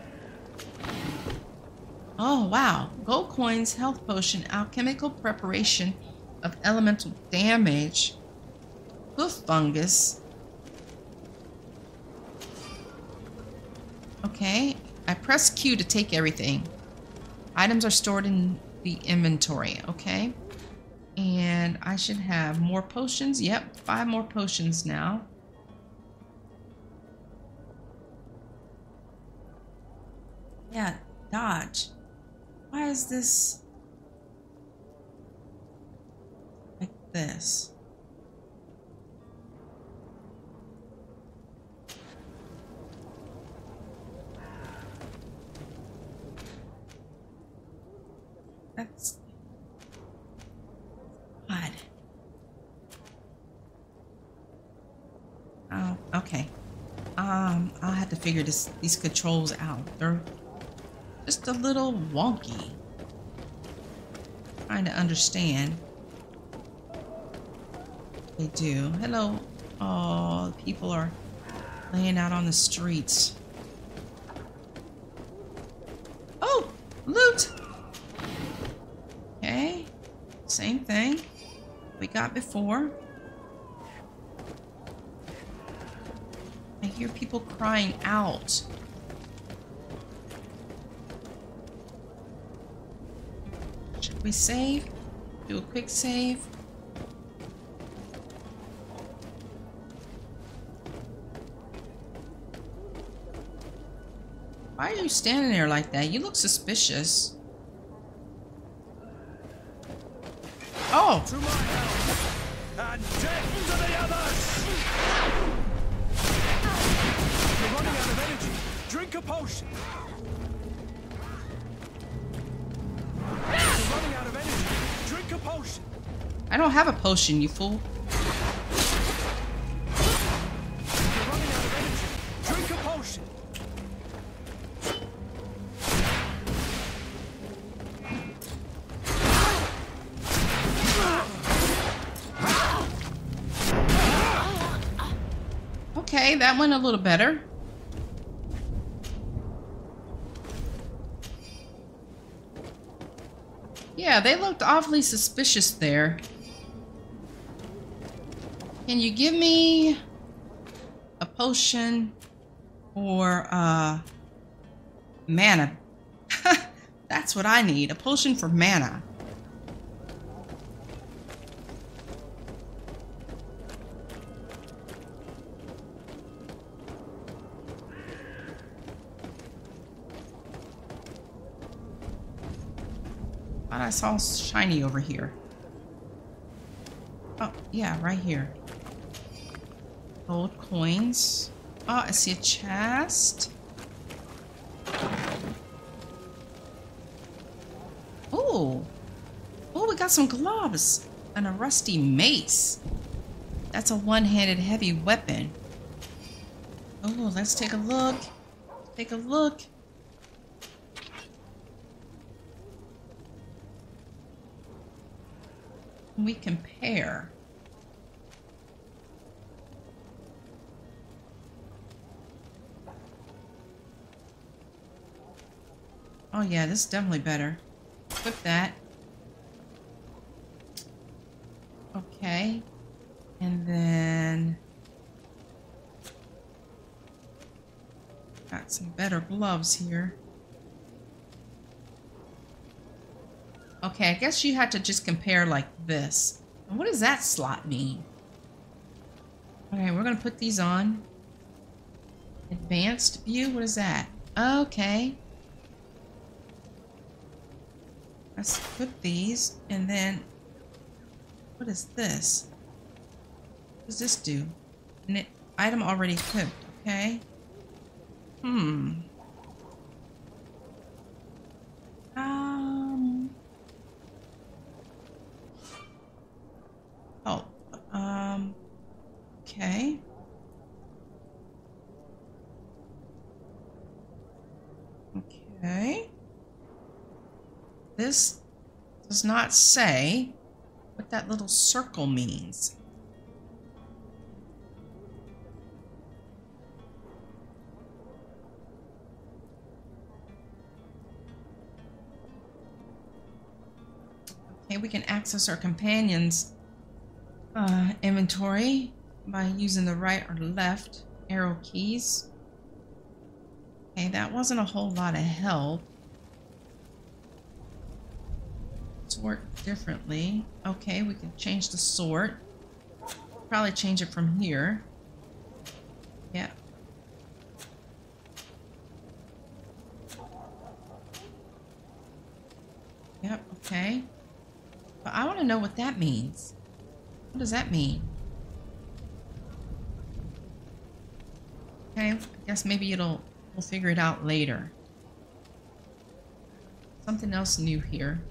[SPEAKER 1] Oh, wow. Gold coins, health potion, alchemical preparation of elemental damage, hoof fungus. Okay, I press Q to take everything. Items are stored in the inventory, okay? And I should have more potions. Yep, five more potions now. Yeah, dodge. Why is this like this? That's odd. Oh, okay. Um, I'll have to figure this these controls out. They're just a little wonky. Trying to understand. They do. Hello. Oh, people are laying out on the streets. Oh, loot. Okay. Same thing we got before. I hear people crying out. We save? Do a quick save? Why are you standing there like that? You look suspicious. Oh! Don't have a potion, you fool. Okay, that went a little better. Yeah, they looked awfully suspicious there. Can you give me a potion or uh mana? (laughs) That's what I need. A potion for mana. I saw shiny over here. Oh, yeah, right here. Gold coins. Oh, I see a chest. Oh. Oh, we got some gloves and a rusty mace. That's a one-handed heavy weapon. Oh, let's take a look. Take a look. we compare? Yeah, this is definitely better. Equip that. Okay. And then... Got some better gloves here. Okay, I guess you had to just compare like this. And what does that slot mean? Okay, we're going to put these on. Advanced view? What is that? Okay. Let's put these, and then... What is this? What does this do? An item already equipped, okay. Hmm. Um... Oh, um... Okay. Okay. This does not say what that little circle means. Okay, we can access our companions uh, inventory by using the right or left arrow keys. Okay, that wasn't a whole lot of help. Work differently. Okay, we can change the sort. Probably change it from here. Yeah. Yep, okay. But I want to know what that means. What does that mean? Okay, I guess maybe it'll we'll figure it out later. Something else new here.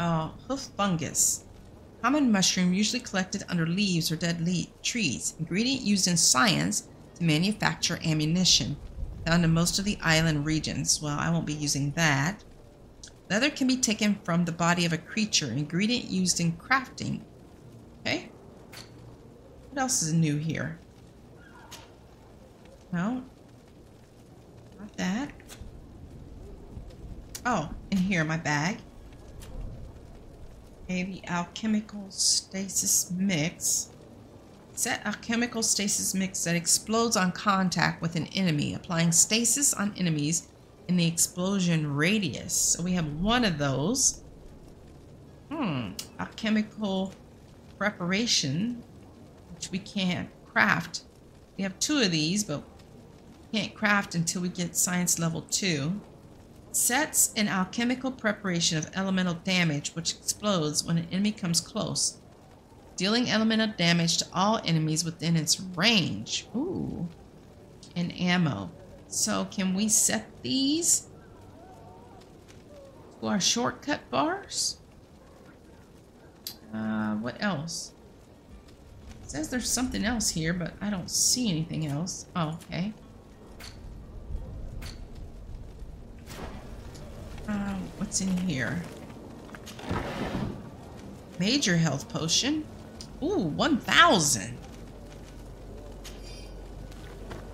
[SPEAKER 1] Uh, hoof fungus. Common mushroom usually collected under leaves or dead le trees. Ingredient used in science to manufacture ammunition. Found in most of the island regions. Well, I won't be using that. Leather can be taken from the body of a creature. Ingredient used in crafting. Okay. What else is new here? No. Not that. Oh, in here, my bag. The alchemical stasis mix. Set alchemical stasis mix that explodes on contact with an enemy, applying stasis on enemies in the explosion radius. So we have one of those. Hmm, alchemical preparation, which we can't craft. We have two of these, but can't craft until we get science level 2. Sets an alchemical preparation of elemental damage which explodes when an enemy comes close, dealing elemental damage to all enemies within its range. Ooh. And ammo. So can we set these to our shortcut bars? Uh, what else? It says there's something else here, but I don't see anything else. Oh, okay. Uh, what's in here? Major health potion. Ooh, 1,000.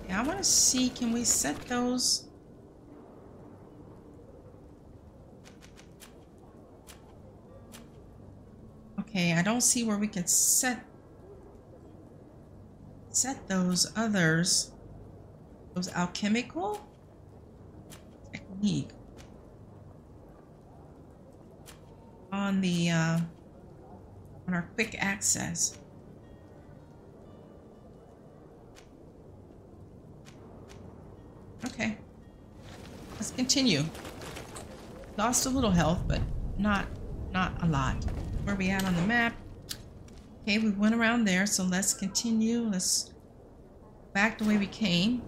[SPEAKER 1] Yeah, I want to see, can we set those? Okay, I don't see where we can set set those others. Those alchemical technique. On the uh, on our quick access. Okay, let's continue. Lost a little health, but not not a lot. Where we at on the map? Okay, we went around there, so let's continue. Let's back the way we came.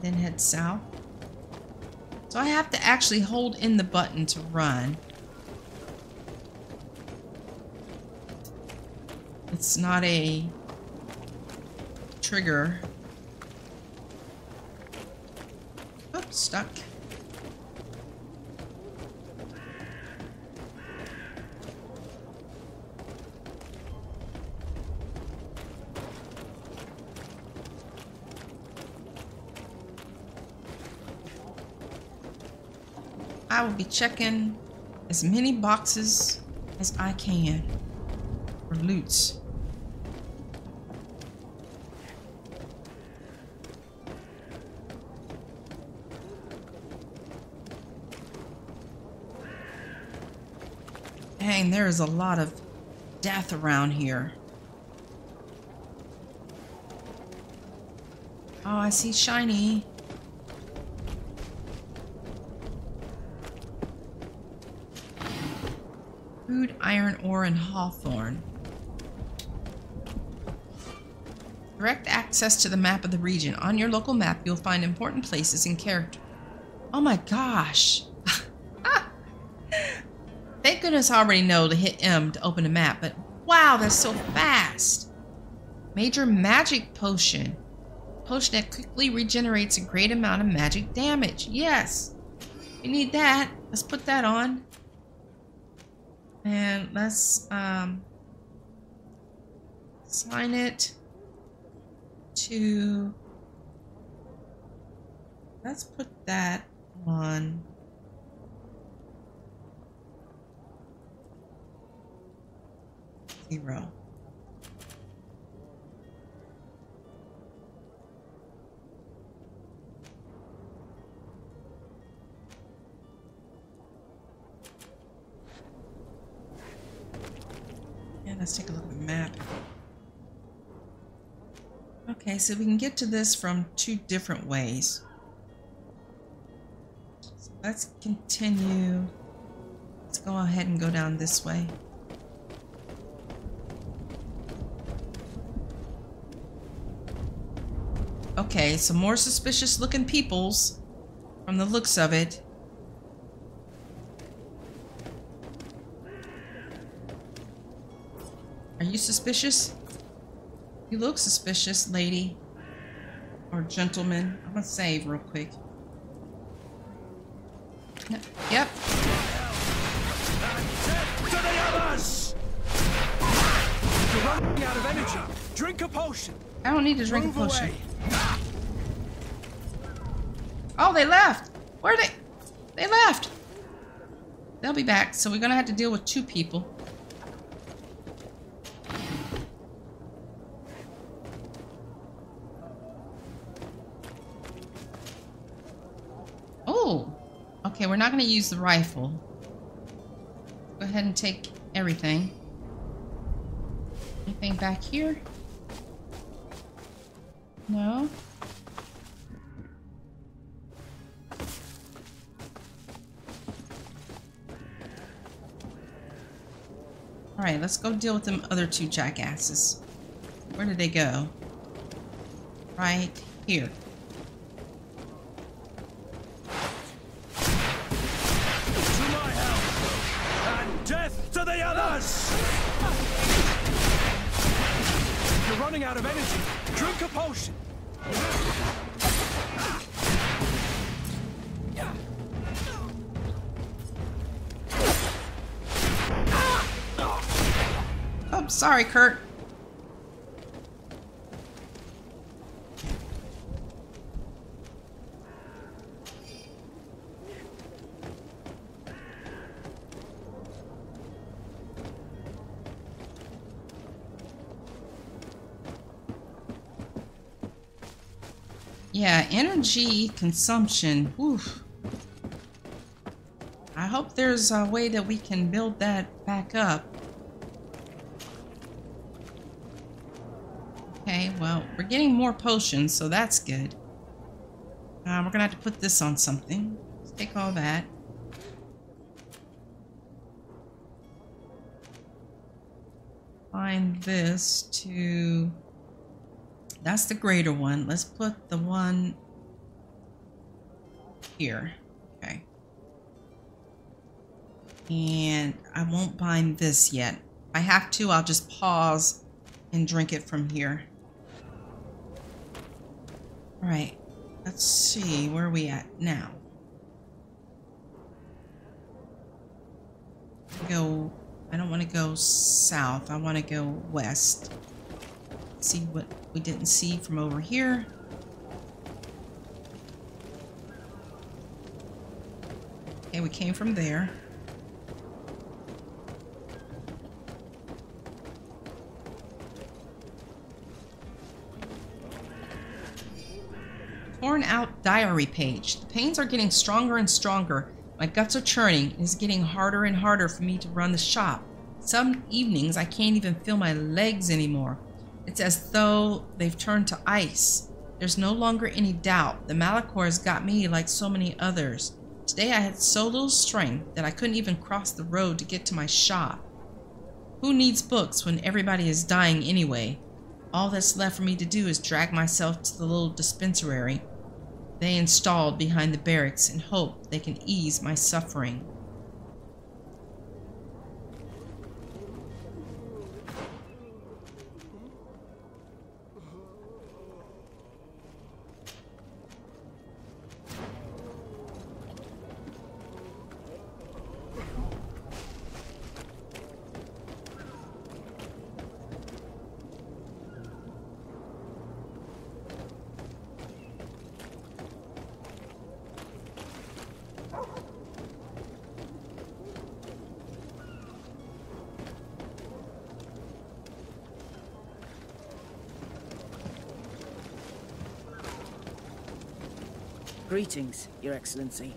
[SPEAKER 1] Then head south. So I have to actually hold in the button to run. It's not a trigger. Oops, stuck. I will be checking as many boxes as I can for loots. Dang, there is a lot of death around here. Oh, I see shiny. Iron ore, and hawthorn. Direct access to the map of the region. On your local map, you'll find important places and character. Oh my gosh. (laughs) Thank goodness I already know to hit M to open the map, but wow, that's so fast. Major magic potion. Potion that quickly regenerates a great amount of magic damage. Yes. We need that. Let's put that on. And let's um sign it to let's put that on zero. Let's take a look at the map. Okay, so we can get to this from two different ways. So let's continue. Let's go ahead and go down this way. Okay, some more suspicious looking peoples from the looks of it. You suspicious? You look suspicious, lady. Or gentleman. I'm gonna save real quick. Yep.
[SPEAKER 2] To the others! You're running out of energy. Drink a potion.
[SPEAKER 1] I don't need to drink
[SPEAKER 2] Move
[SPEAKER 1] a potion.
[SPEAKER 2] away.
[SPEAKER 1] Oh, they left. Where they? They left. They'll be back, so we're gonna have to deal with two people. Oh, not gonna use the rifle. Go ahead and take everything. Anything back here? No. Alright, let's go deal with them other two jackasses. Where did they go? Right here. Sorry, Kurt. Yeah, energy consumption. Oof. I hope there's a way that we can build that back up. Okay, well, we're getting more potions, so that's good. Uh, we're gonna have to put this on something. Let's take all that. Find this to... That's the greater one. Let's put the one here. Okay. And I won't bind this yet. I have to, I'll just pause and drink it from here. Right. Let's see. Where are we at now? Go. I don't want to go south. I want to go west. See what we didn't see from over here. Okay, we came from there. Diary page. The pains are getting stronger and stronger. My guts are churning. It is getting harder and harder for me to run the shop. Some evenings I can't even feel my legs anymore. It's as though they've turned to ice. There's no longer any doubt. The Malichor has got me like so many others. Today I had so little strength that I couldn't even cross the road to get to my shop. Who needs books when everybody is dying anyway? All that's left for me to do is drag myself to the little dispensary they installed behind the barracks in hope they can ease my suffering.
[SPEAKER 10] Greetings, Your Excellency.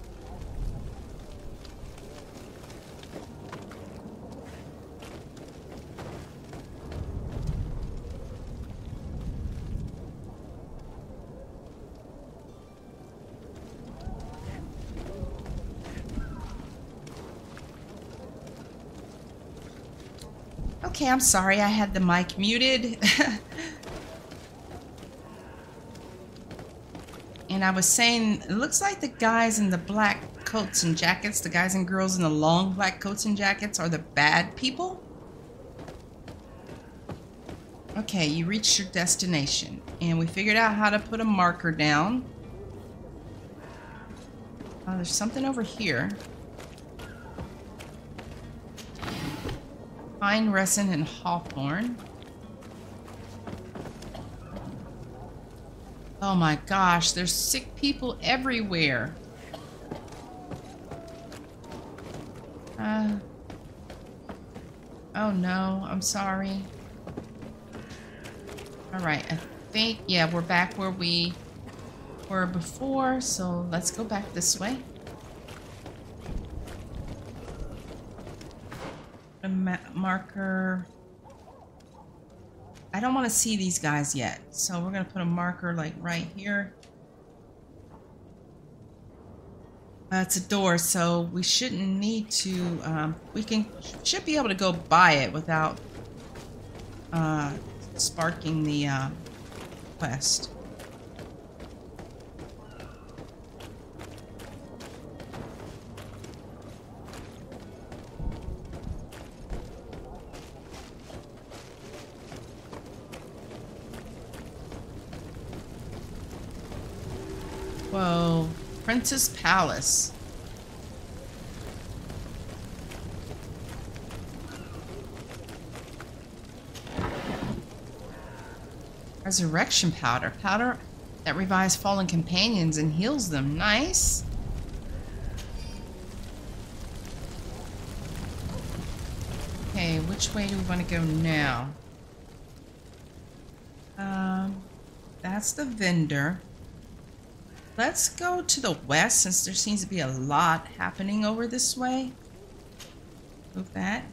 [SPEAKER 1] Okay, I'm sorry I had the mic muted. (laughs) I was saying, it looks like the guys in the black coats and jackets, the guys and girls in the long black coats and jackets are the bad people. Okay, you reached your destination. And we figured out how to put a marker down. Oh, there's something over here. Pine, resin, and hawthorn. Oh my gosh, there's sick people everywhere. Uh, oh no, I'm sorry. Alright, I think, yeah, we're back where we were before, so let's go back this way. A marker. I don't want to see these guys yet, so we're going to put a marker like right here. Uh, it's a door, so we shouldn't need to, um, we can, should be able to go by it without uh, sparking the uh, quest. Whoa. Princess Palace. Resurrection powder. Powder that revives fallen companions and heals them. Nice. Okay, which way do we want to go now? Um, that's the vendor. Let's go to the west since there seems to be a lot happening over this way. Move that.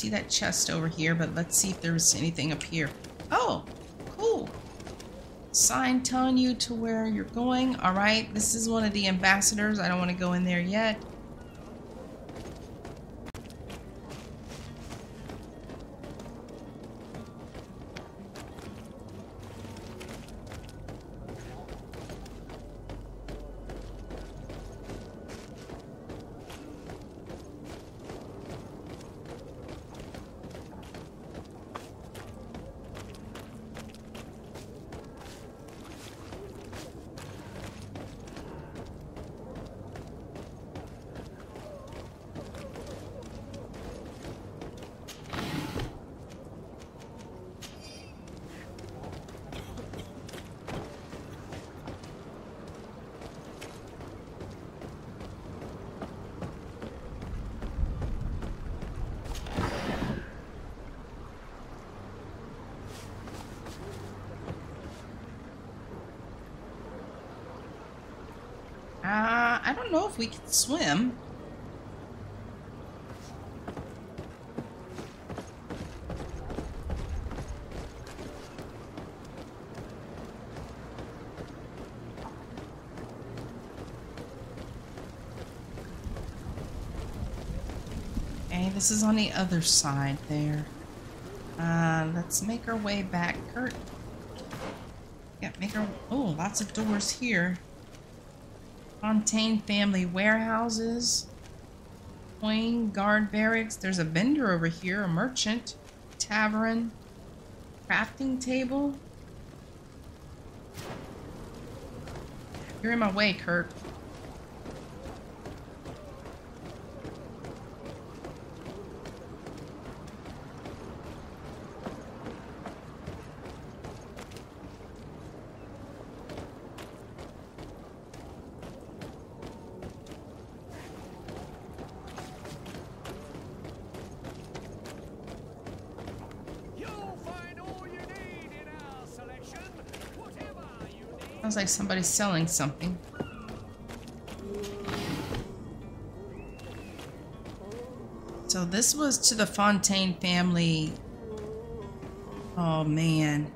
[SPEAKER 1] see that chest over here, but let's see if there's anything up here. Oh, sign telling you to where you're going. All right, this is one of the ambassadors. I don't want to go in there yet. We can swim. Okay, this is on the other side there. Uh, let's make our way back. Kurt. Yeah, make our... Oh, lots of doors here. Fontaine family warehouses. Coin guard barracks. There's a vendor over here, a merchant. Tavern. Crafting table. You're in my way, Kurt.
[SPEAKER 2] You'll find all you need in our selection. Whatever you need.
[SPEAKER 1] Sounds like somebody's selling something. So this was to the Fontaine family. Oh man.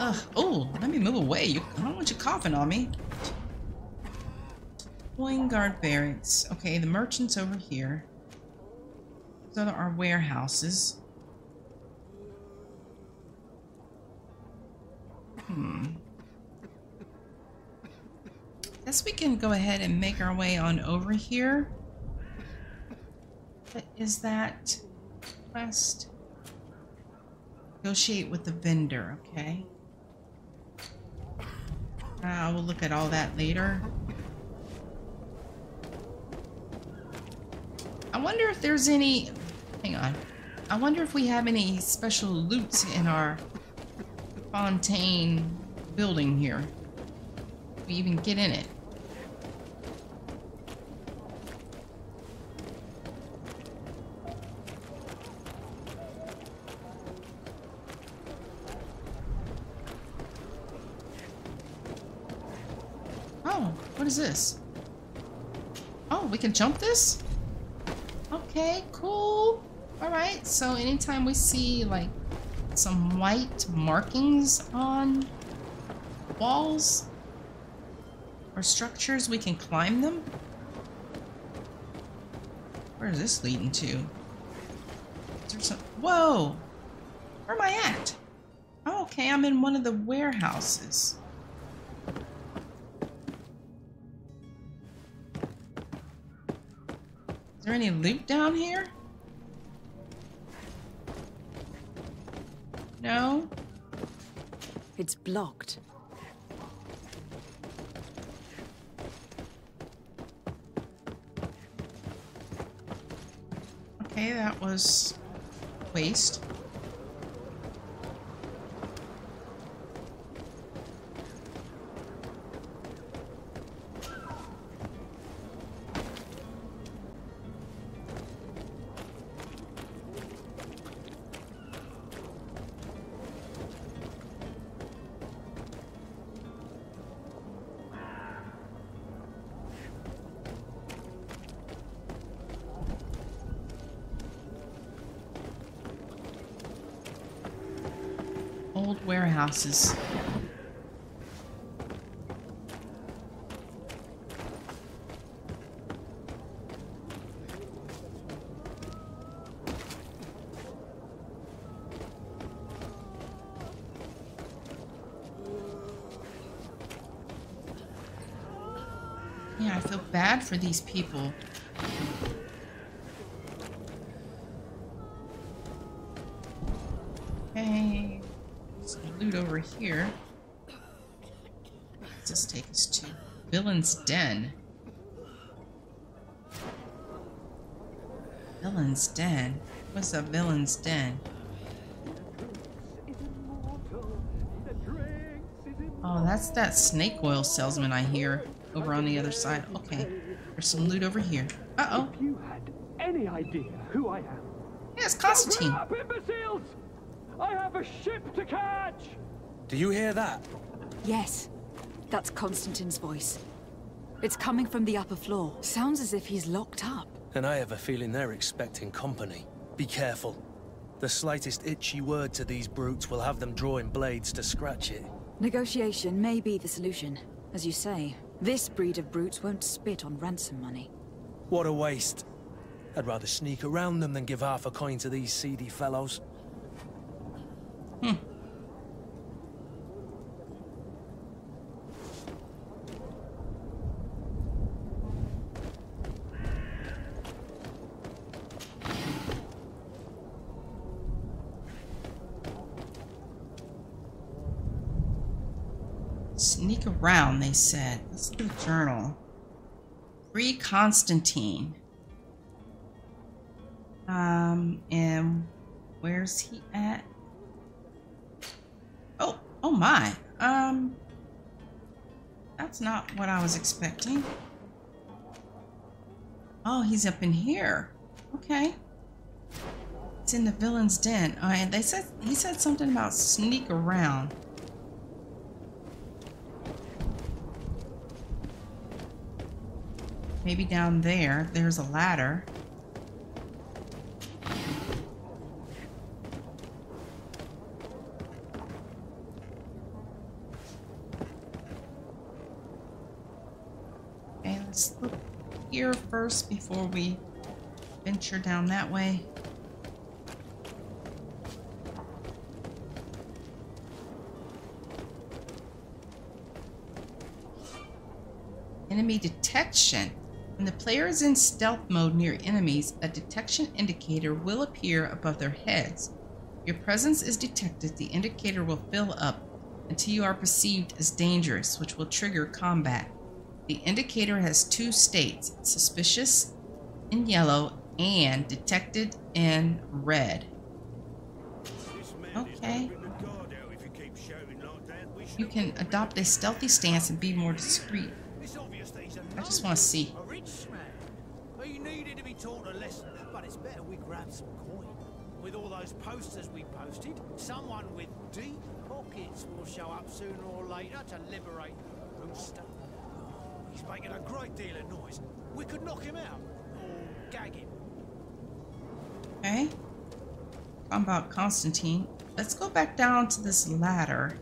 [SPEAKER 1] Oh, let me move away. You, I don't want you coughing on me. Coin guard barracks. Okay, the merchant's over here. Those are our warehouses. Guess we can go ahead and make our way on over here. Is that quest? Negotiate with the vendor, okay. Uh, we'll look at all that later. I wonder if there's any... Hang on. I wonder if we have any special loot in our Fontaine building here. We even get in it. Is this? Oh, we can jump this? Okay, cool. Alright, so anytime we see like some white markings on walls or structures, we can climb them. Where is this leading to? Some... Whoa! Where am I at? Oh, okay, I'm in one of the warehouses. There any loot down here? No?
[SPEAKER 5] It's blocked.
[SPEAKER 1] Okay, that was waste. Warehouses. Yeah, I feel bad for these people. Here. What's this take us to? Villain's Den. Villain's Den? What's a Villain's Den? Oh, that's that snake oil salesman I hear over on the other side. Okay, there's some loot over here. Uh-oh.
[SPEAKER 10] You had any idea who I am?
[SPEAKER 1] It's Constantine.
[SPEAKER 10] Up, imbeciles! I have a ship to catch!
[SPEAKER 7] Do you hear that?
[SPEAKER 5] Yes, that's Constantine's voice. It's coming from the upper floor. Sounds as if he's locked up.
[SPEAKER 7] And I have a feeling they're expecting company. Be careful. The slightest itchy word to these brutes will have them drawing blades to scratch it.
[SPEAKER 5] Negotiation may be the solution. As you say, this breed of brutes won't spit on ransom money.
[SPEAKER 7] What a waste. I'd rather sneak around them than give half a coin to these seedy fellows.
[SPEAKER 1] Sneak they said. Let's do journal. Free Constantine. Um, and where's he at? Oh, oh my. Um, that's not what I was expecting. Oh, he's up in here. Okay. It's in the villain's den. Oh, and they said he said something about sneak around. Maybe down there, there's a ladder. Okay, let's look here first before we venture down that way. Enemy detection. When the player is in stealth mode near enemies, a detection indicator will appear above their heads. Your presence is detected, the indicator will fill up until you are perceived as dangerous, which will trigger combat. The indicator has two states suspicious in yellow and detected in red. Okay. You can adopt a stealthy stance and be more discreet. I just want to see.
[SPEAKER 2] A rich man. He needed to be taught a lesson, but it's better we grab some coin. With all those posters we posted, someone with deep pockets will show up sooner or later to liberate the rooster. He's making a great deal of noise. We could knock him out or gag him.
[SPEAKER 1] Okay. Talking about Constantine. Let's go back down to this ladder.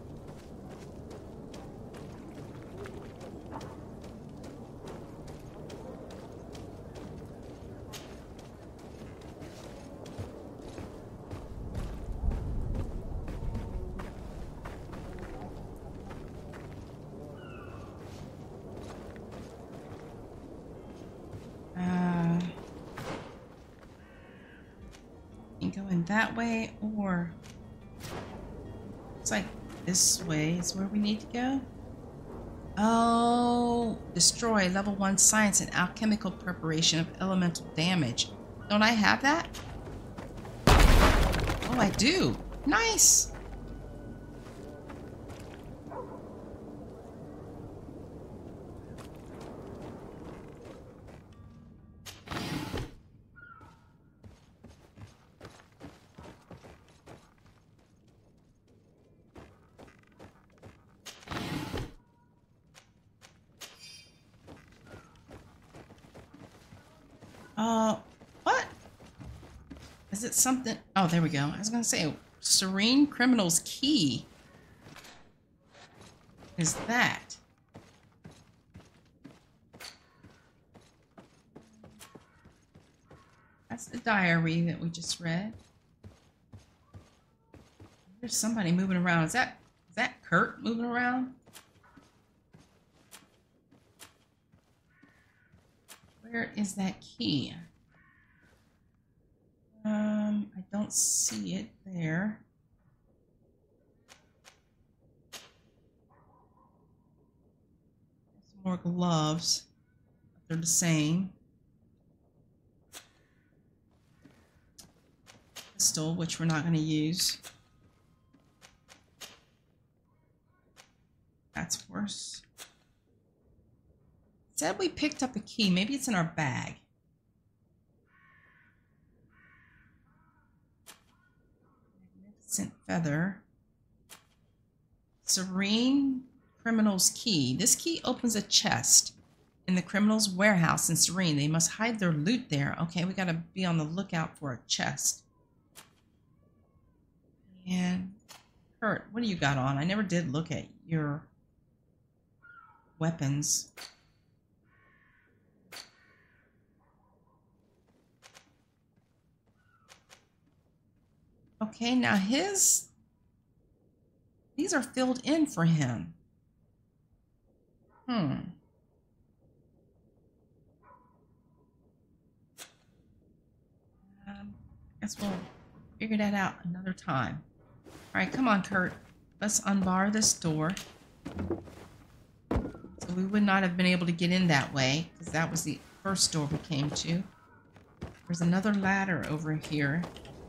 [SPEAKER 1] This way is where we need to go. Oh, destroy level one science and alchemical preparation of elemental damage. Don't I have that? Oh, I do. Nice. Uh, what? Is it something? Oh, there we go. I was gonna say, Serene Criminal's Key. Is that? That's the diary that we just read. There's somebody moving around. Is that is that Kurt moving around? Where is that key? Um, I don't see it there. Some more gloves. They're the same. Pistol, which we're not going to use. That's worse. Said we picked up a key. Maybe it's in our bag. Magnificent feather. Serene criminal's key. This key opens a chest. in the criminal's warehouse in Serene. They must hide their loot there. Okay, we gotta be on the lookout for a chest. And Kurt, what do you got on? I never did look at your weapons. Okay, now his these are filled in for him. Hmm. Um, guess we'll figure that out another time. All right, come on, Kurt. Let's unbar this door. So we would not have been able to get in that way because that was the first door we came to. There's another ladder over here.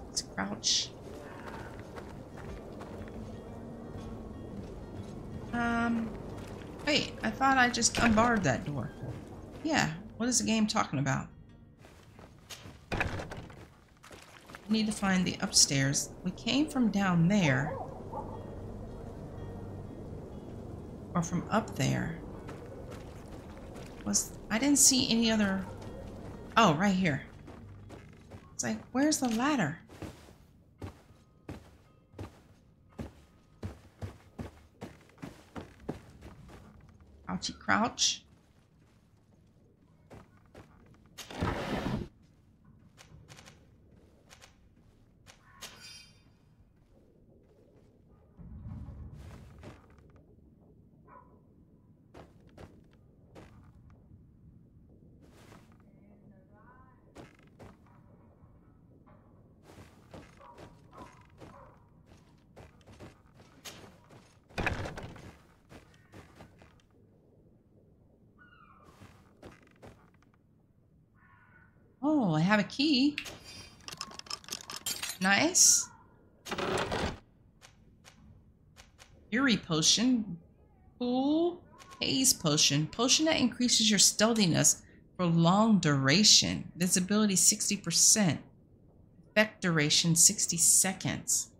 [SPEAKER 1] Let's crouch. Um, wait, I thought I just unbarred that door. Yeah, what is the game talking about? I need to find the upstairs. We came from down there. Or from up there. Was I didn't see any other Oh, right here. It's like, where's the ladder? Crouchy crouch. Oh, I have a key. Nice. Fury potion. Cool. Haze potion. Potion that increases your stealthiness for long duration. Visibility 60%. Effect duration 60 seconds.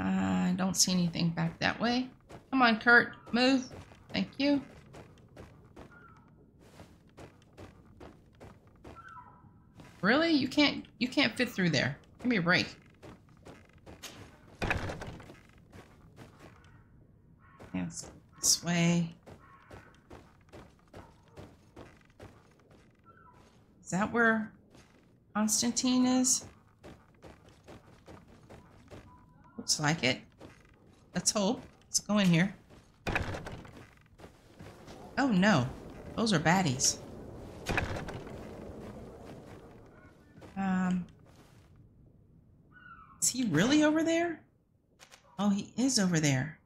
[SPEAKER 1] I don't see anything back that way. Come on, Kurt. Move. Thank you. Really? You can't you can't fit through there. Give me a break. Yes, this way. Is that where Constantine is? Looks like it. Let's hope. Let's go in here. Oh no, those are baddies. Um, is he really over there? Oh, he is over there.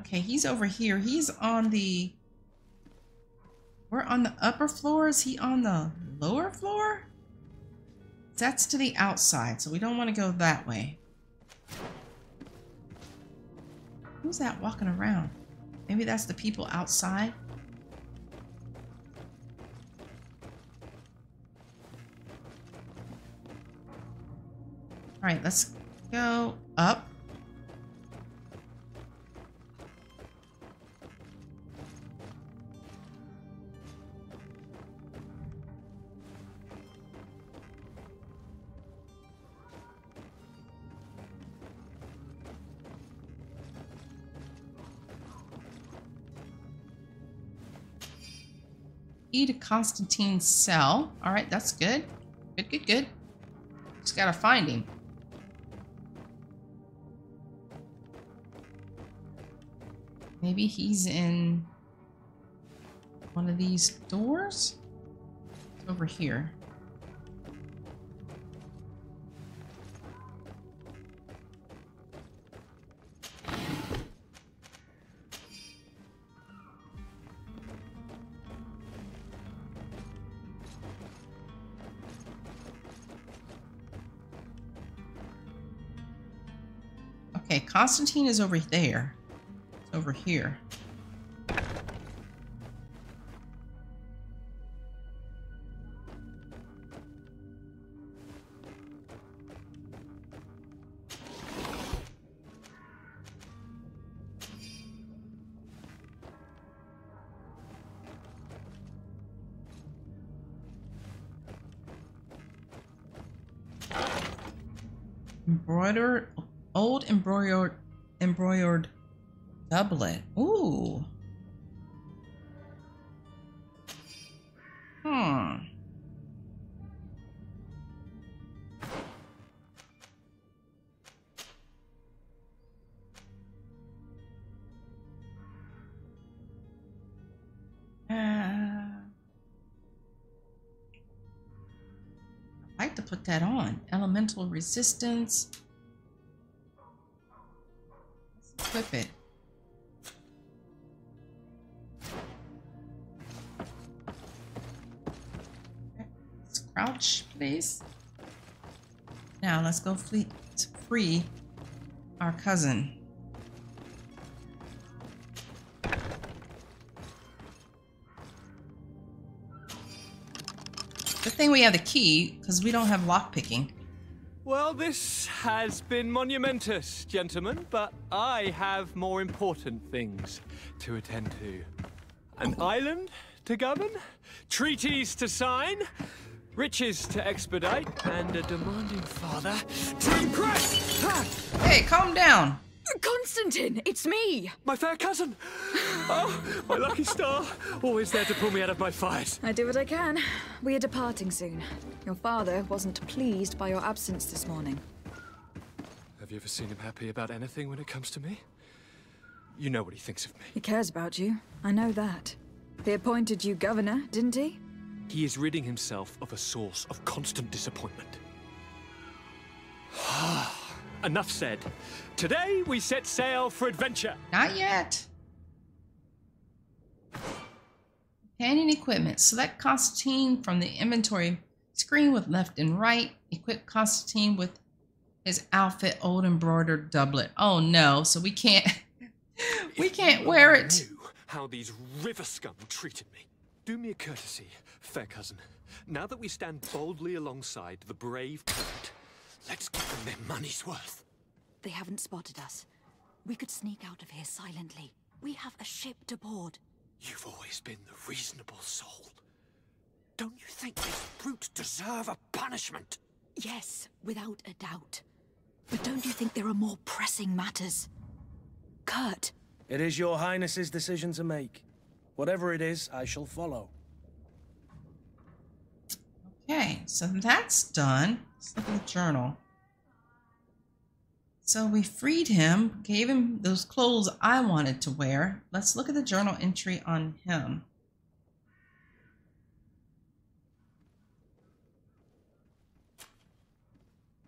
[SPEAKER 1] Okay, he's over here. He's on the... We're on the upper floor. Is he on the lower floor? That's to the outside, so we don't want to go that way. Who's that walking around? Maybe that's the people outside? Alright, let's go up. Constantine's cell. All right, that's good. Good, good, good. Just gotta find him. Maybe he's in one of these doors? Over here. Constantine is over there. It's over here. Doublet. Ooh. Hmm. Uh, to put that on. Elemental resistance. Let's equip it. Please. Now let's go fleet free our cousin. Good thing we have the key, because we don't have lockpicking.
[SPEAKER 3] Well, this has been monumentous, gentlemen, but I have more important things to attend to. An island to govern, treaties to sign, riches to expedite, and a demanding father to impress!
[SPEAKER 1] Hey, calm down.
[SPEAKER 5] Constantine, it's me!
[SPEAKER 3] My fair cousin! Oh, my lucky star! Always there to pull me out of my fight.
[SPEAKER 5] I do what I can. We are departing soon. Your father wasn't pleased by your absence this morning.
[SPEAKER 3] Have you ever seen him happy about anything when it comes to me? You know what he thinks of me.
[SPEAKER 5] He cares about you. I know that. He appointed you governor, didn't he?
[SPEAKER 3] He is ridding himself of a source of constant disappointment. (sighs) Enough said. Today we set sail for adventure.
[SPEAKER 1] Not yet. Companion equipment. Select Constantine from the inventory screen with left and right. Equip Constantine with his outfit old embroidered doublet. Oh no, so we can't (laughs) we
[SPEAKER 3] If
[SPEAKER 1] can't wear it.
[SPEAKER 3] How these river scum treated me. Do me a courtesy, fair cousin. Now that we stand boldly alongside the brave Kurt, let's give them their money's worth.
[SPEAKER 6] They haven't spotted us. We could sneak out of here silently. We have a ship to board.
[SPEAKER 3] You've always been the reasonable soul. Don't you think these brutes deserve a punishment?
[SPEAKER 6] Yes, without a doubt. But don't you think there are more pressing matters? Kurt,
[SPEAKER 7] It is your highness's decision to make. Whatever it is, I shall follow.
[SPEAKER 1] Okay, so that's done. Let's look at the journal. So we freed him, gave him those clothes I wanted to wear. Let's look at the journal entry on him.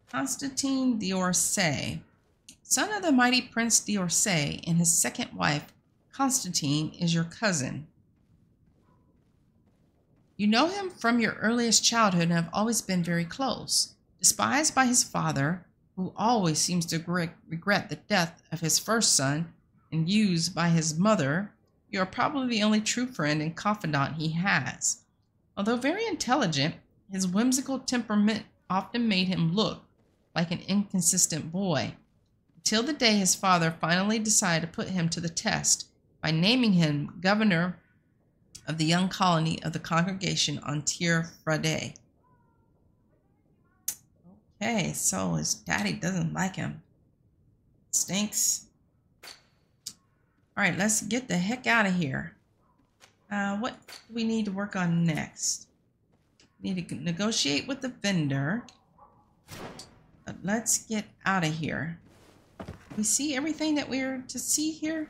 [SPEAKER 1] Constantine d'Orsay, son of the mighty Prince d'Orsay and his second wife, Constantine, is your cousin. You know him from your earliest childhood and have always been very close. Despised by his father, who always seems to regret the death of his first son, and used by his mother, you are probably the only true friend and confidant he has. Although very intelligent, his whimsical temperament often made him look like an inconsistent boy, until the day his father finally decided to put him to the test by naming him governor of the young colony of the congregation on Tir Fradee. Okay, so his daddy doesn't like him. Stinks. All right, let's get the heck out of here. Uh, what do we need to work on next? Need to negotiate with the vendor. But let's get out of here. We see everything that we're to see here?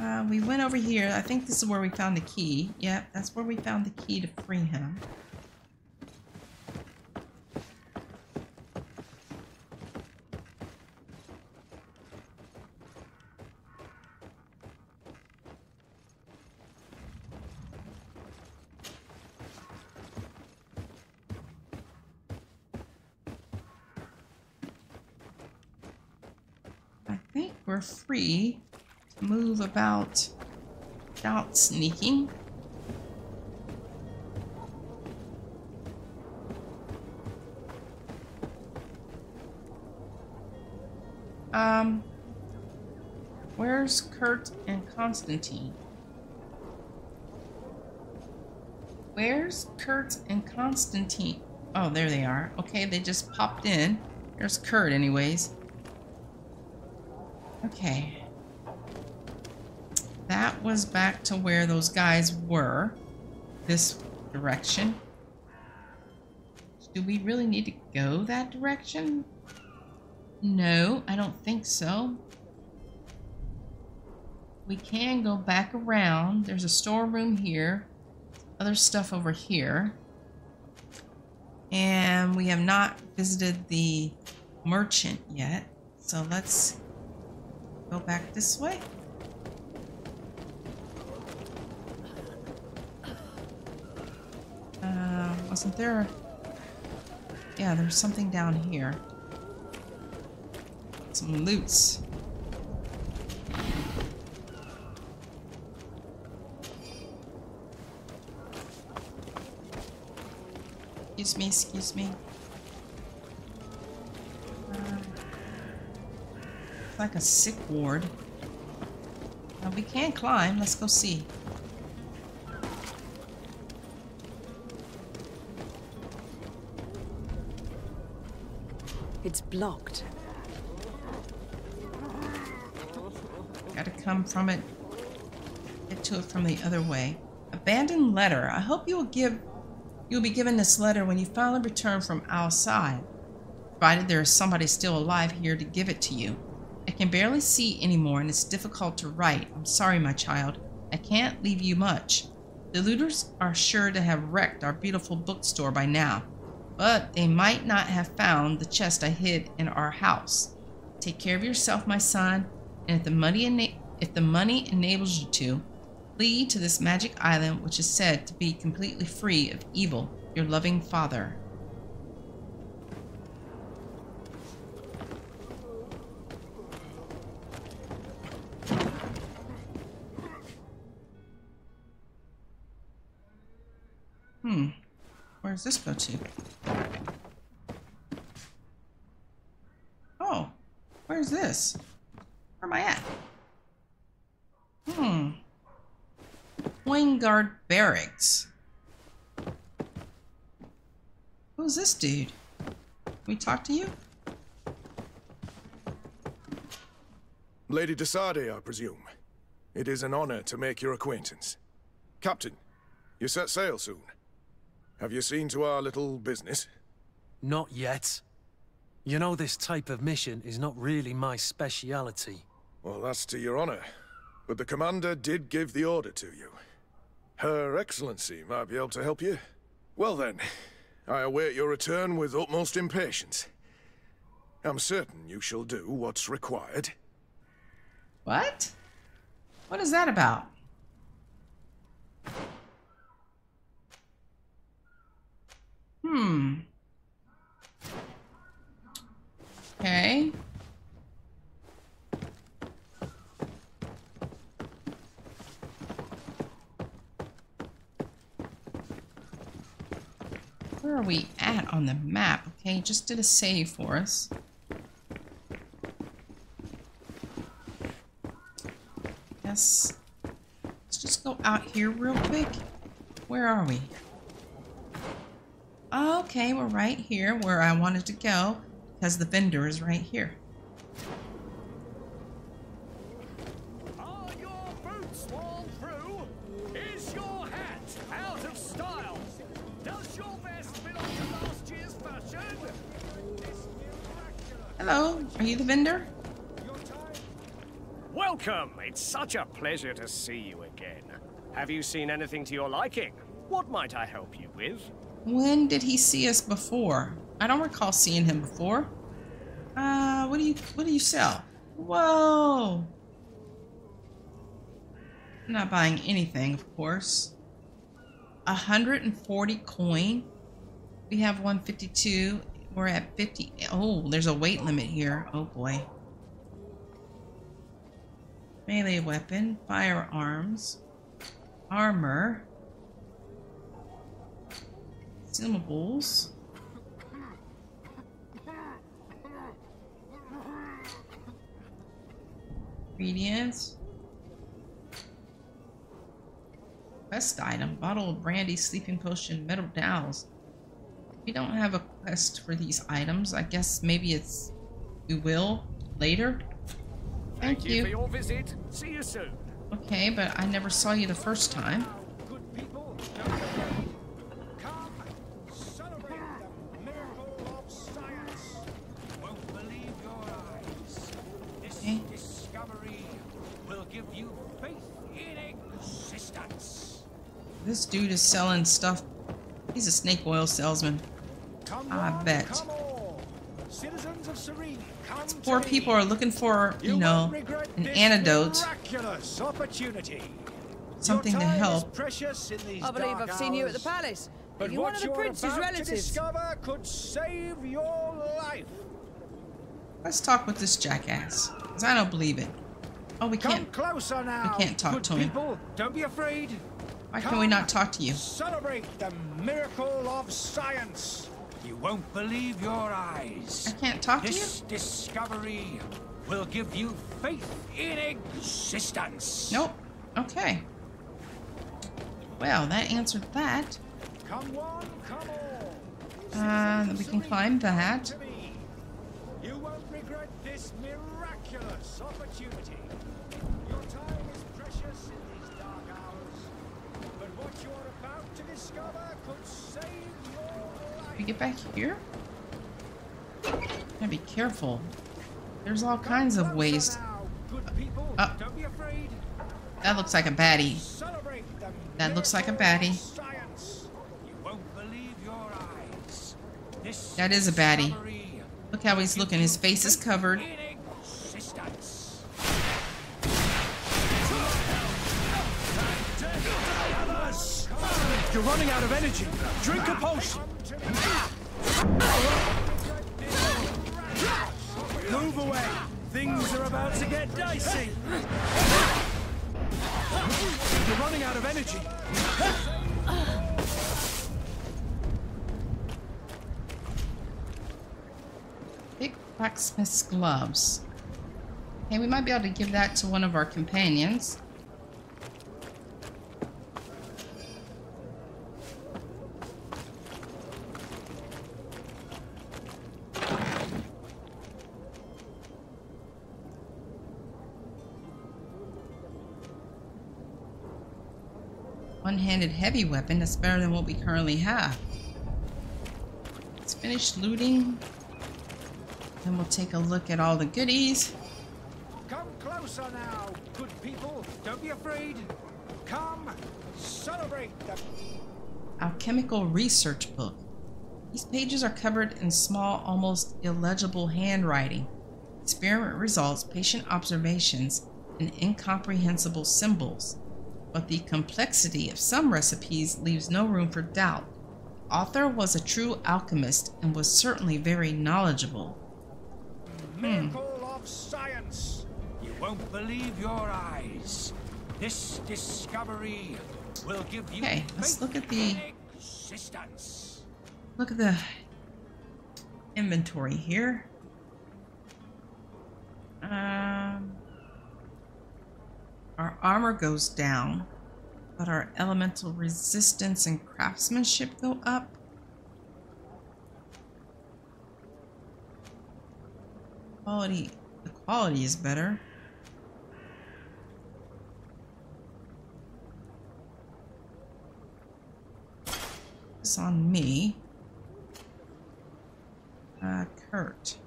[SPEAKER 1] Uh, we went over here. I think this is where we found the key. Yep, that's where we found the key to free him. I think we're free move about without sneaking. Um, where's Kurt and Constantine? Where's Kurt and Constantine? Oh, there they are. Okay, they just popped in. There's Kurt, anyways. Okay. That was back to where those guys were. This direction. Do we really need to go that direction? No, I don't think so. We can go back around. There's a storeroom here. Other stuff over here. And we have not visited the merchant yet. So let's go back this way. Uh, wasn't there... Yeah, there's something down here. Some loots. Excuse me, excuse me. It's like a sick ward. Uh, we can't climb. Let's go see.
[SPEAKER 6] It's blocked.
[SPEAKER 1] Gotta come from it. Get to it from the other way. Abandoned letter. I hope you will give You'll be given this letter when you finally return from outside, provided there is somebody still alive here to give it to you. I can barely see anymore and it's difficult to write. I'm sorry, my child. I can't leave you much. The looters are sure to have wrecked our beautiful bookstore by now, but they might not have found the chest I hid in our house. Take care of yourself, my son, and if the money, if the money enables you to, Flee to this magic island, which is said to be completely free of evil, your loving father. Does this go to? Oh. Where's this? Where am I at? Hmm. Coin Guard Barracks. Who's this dude? Can we talk to you?
[SPEAKER 11] Lady de Sardet, I presume. It is an honor to make your acquaintance. Captain, you set sail soon. Have you seen to our little business?
[SPEAKER 7] Not yet. You know this type of mission is not really my speciality.
[SPEAKER 11] Well, that's to your honor. But the commander did give the order to you. Her Excellency might be able to help you. Well then, I await your return with utmost impatience. I'm certain you shall do what's required.
[SPEAKER 1] What? What is that about? Hmm. Okay. Where are we at on the map? Okay, just did a save for us. Yes. Let's just go out here real quick. Where are we? Okay, we're right here where I wanted to go because the vendor is right here. Hello, are you the vendor?
[SPEAKER 12] Welcome! It's such a pleasure to see you again. Have you seen anything to your liking? What might I help you with?
[SPEAKER 1] When did he see us before? I don't recall seeing him before. Uh, what do you what do you sell? Whoa! I'm not buying anything, of course. 140 coin. We have 152 we're at 50. Oh, there's a weight limit here. Oh boy. Melee weapon, firearms, armor, consumables. Ingredients. Quest item, bottle of brandy, sleeping potion, metal dowels. We don't have a quest for these items. I guess maybe it's we will later. Thank,
[SPEAKER 12] Thank you.
[SPEAKER 1] you.
[SPEAKER 12] for your visit. See you soon.
[SPEAKER 1] Okay, but I never saw you the first time.
[SPEAKER 2] Good people, don't forget. Come, celebrate the miracle of science. You won't believe your eyes. This
[SPEAKER 1] Okay.
[SPEAKER 2] discovery will give you faith in existence.
[SPEAKER 1] This dude is selling stuff. He's a snake oil salesman.
[SPEAKER 2] Come ah,
[SPEAKER 1] I
[SPEAKER 2] one,
[SPEAKER 1] bet.
[SPEAKER 2] Come. Citizens of Serene, come
[SPEAKER 1] Poor people are looking for, you,
[SPEAKER 2] won't
[SPEAKER 1] know, an antidote,
[SPEAKER 2] opportunity.
[SPEAKER 1] something to help.
[SPEAKER 2] precious in these
[SPEAKER 9] I believe I've seen you at the palace.
[SPEAKER 2] But
[SPEAKER 9] You're one of the prince's relatives.
[SPEAKER 2] discover could save your life.
[SPEAKER 1] Let's talk with this jackass. Because I don't believe it. Oh, we
[SPEAKER 2] Come
[SPEAKER 1] can't.
[SPEAKER 2] closer now.
[SPEAKER 1] can't talk
[SPEAKER 2] good
[SPEAKER 1] to him.
[SPEAKER 2] Don't be afraid.
[SPEAKER 1] Why can we not talk to you?
[SPEAKER 2] Celebrate the miracle of science. You won't believe your eyes.
[SPEAKER 1] I can't talk to you?
[SPEAKER 2] This discovery will give you faith in existence.
[SPEAKER 1] Nope. Okay. Well, that answered that.
[SPEAKER 2] Come one, come all.
[SPEAKER 1] Uh, we can climb that.
[SPEAKER 2] You won't regret this miraculous opportunity. Your time is precious in these dark hours. But what you're about to discover could save your life.
[SPEAKER 1] We get back here? Gotta be careful. There's all kinds of ways.
[SPEAKER 2] Now,
[SPEAKER 1] Uh.
[SPEAKER 2] don't be afraid.
[SPEAKER 1] That looks like a baddie. That looks like a baddie.
[SPEAKER 2] You won't believe your eyes. This
[SPEAKER 1] That is a baddie. Look how he's looking. His face is covered.
[SPEAKER 3] You're running out of energy. Drink a potion. Move away. Things are about to get dicey. You're running out of energy.
[SPEAKER 1] Big blacksmith's gloves. Okay, we might be able to give that to one of our companions. One-handed heavy weapon, that's better than what we currently have. Let's finish looting. Then we'll take a look at all the goodies.
[SPEAKER 2] Come closer now, good people. Don't be afraid. Come, celebrate the
[SPEAKER 1] Alchemical Research Book. These pages are covered in small, almost illegible handwriting. Experiment results, patient observations, and incomprehensible symbols. But the complexity of some recipes leaves no room for doubt. Author was a true alchemist and was certainly very knowledgeable.
[SPEAKER 2] miracle of science. You won't believe your eyes. This discovery will give you
[SPEAKER 1] Okay, let's look at the-
[SPEAKER 2] existence.
[SPEAKER 1] Look at the inventory here. Um, our armor goes down, but our elemental resistance and craftsmanship go up. Quality, the quality is better. This on me. Uh, Kurt.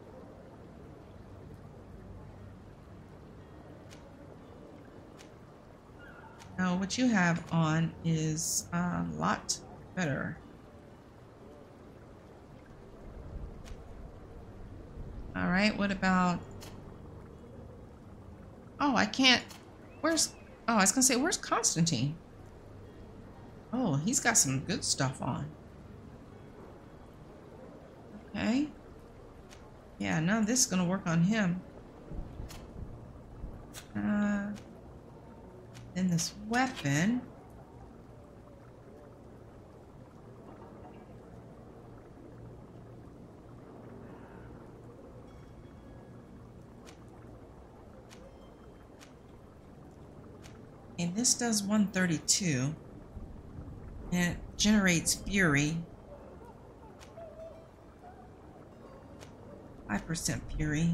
[SPEAKER 1] Now, what you have on is a lot better. All right, what about... Oh, I can't... Where's... Oh, I was going to say, where's Constantine? Oh, he's got some good stuff on. Okay. Yeah, of this is going to work on him. Uh, Then this weapon. And this does 132. And it generates fury. 5% fury.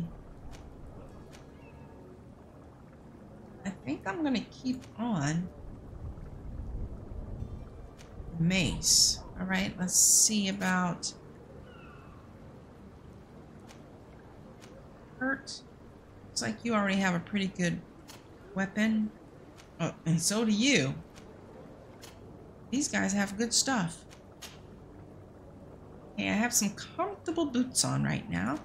[SPEAKER 1] Think I'm gonna keep on mace. All right, let's see about Kurt. Looks like you already have a pretty good weapon. Oh, and so do you. These guys have good stuff. Okay, I have some comfortable boots on right now.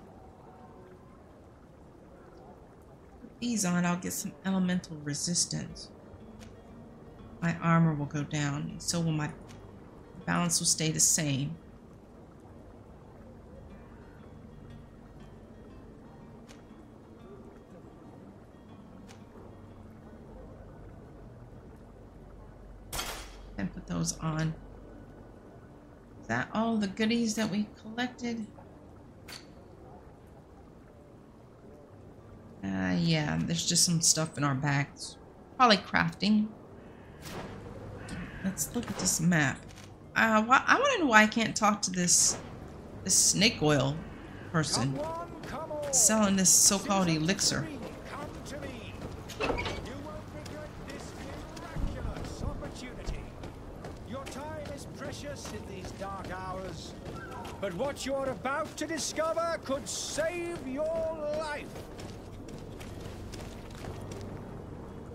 [SPEAKER 1] Put these on, I'll get some elemental resistance. My armor will go down, and so will my balance will stay the same. and put those on. Is that all the goodies that we collected? Uh, yeah, there's just some stuff in our bags. Probably crafting. Let's look at this map. Uh, why, I want to know why I can't talk to this this snake oil person selling this so-called elixir.
[SPEAKER 2] in these dark hours. But what you're about to discover could save your life.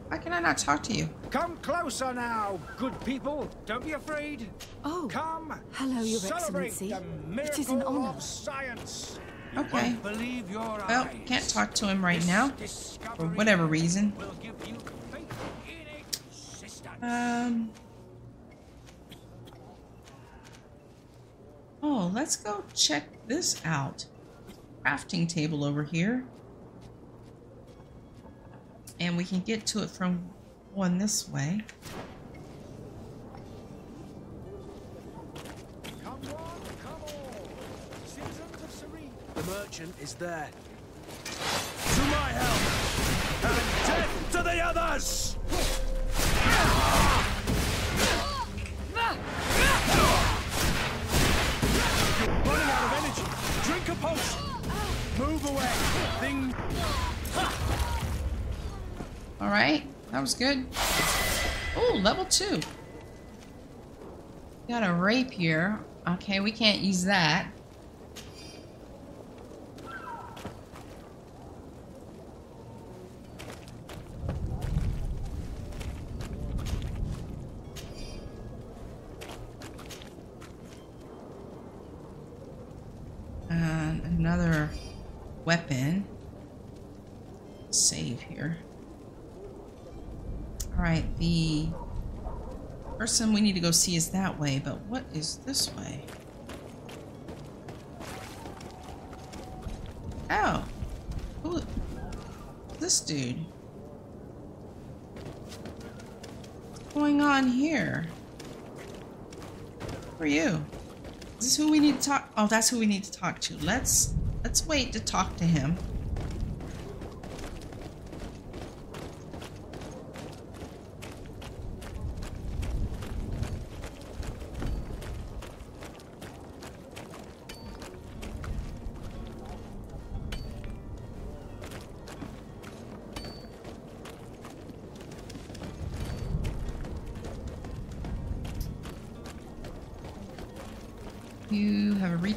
[SPEAKER 1] Why can I not talk to you?
[SPEAKER 2] Come closer now, good people. Don't be afraid.
[SPEAKER 6] Oh,
[SPEAKER 2] come.
[SPEAKER 6] Hello, Your
[SPEAKER 2] Celebrate
[SPEAKER 6] Excellency. It is an
[SPEAKER 2] miracle
[SPEAKER 6] honor.
[SPEAKER 2] of science. You
[SPEAKER 1] Okay.
[SPEAKER 2] believe your
[SPEAKER 1] Well,
[SPEAKER 2] eyes.
[SPEAKER 1] can't talk to him right now. For whatever reason.
[SPEAKER 2] will give you faith in.
[SPEAKER 1] Um. Oh, let's go check this out. Crafting table over here. And we can get to it from one this way.
[SPEAKER 2] Come come.
[SPEAKER 7] The merchant is there. To my help! And death to the others!
[SPEAKER 1] All right, that was good. Oh, level two. Got a rapier. Okay, we can't use that. And another weapon. Save here. Alright, the person we need to go see is that way, but what is this way? Oh. Who this dude? What's going on here? Who are you? Is this who we need to talk? Oh, that's who we need to talk to. Let's let's wait to talk to him.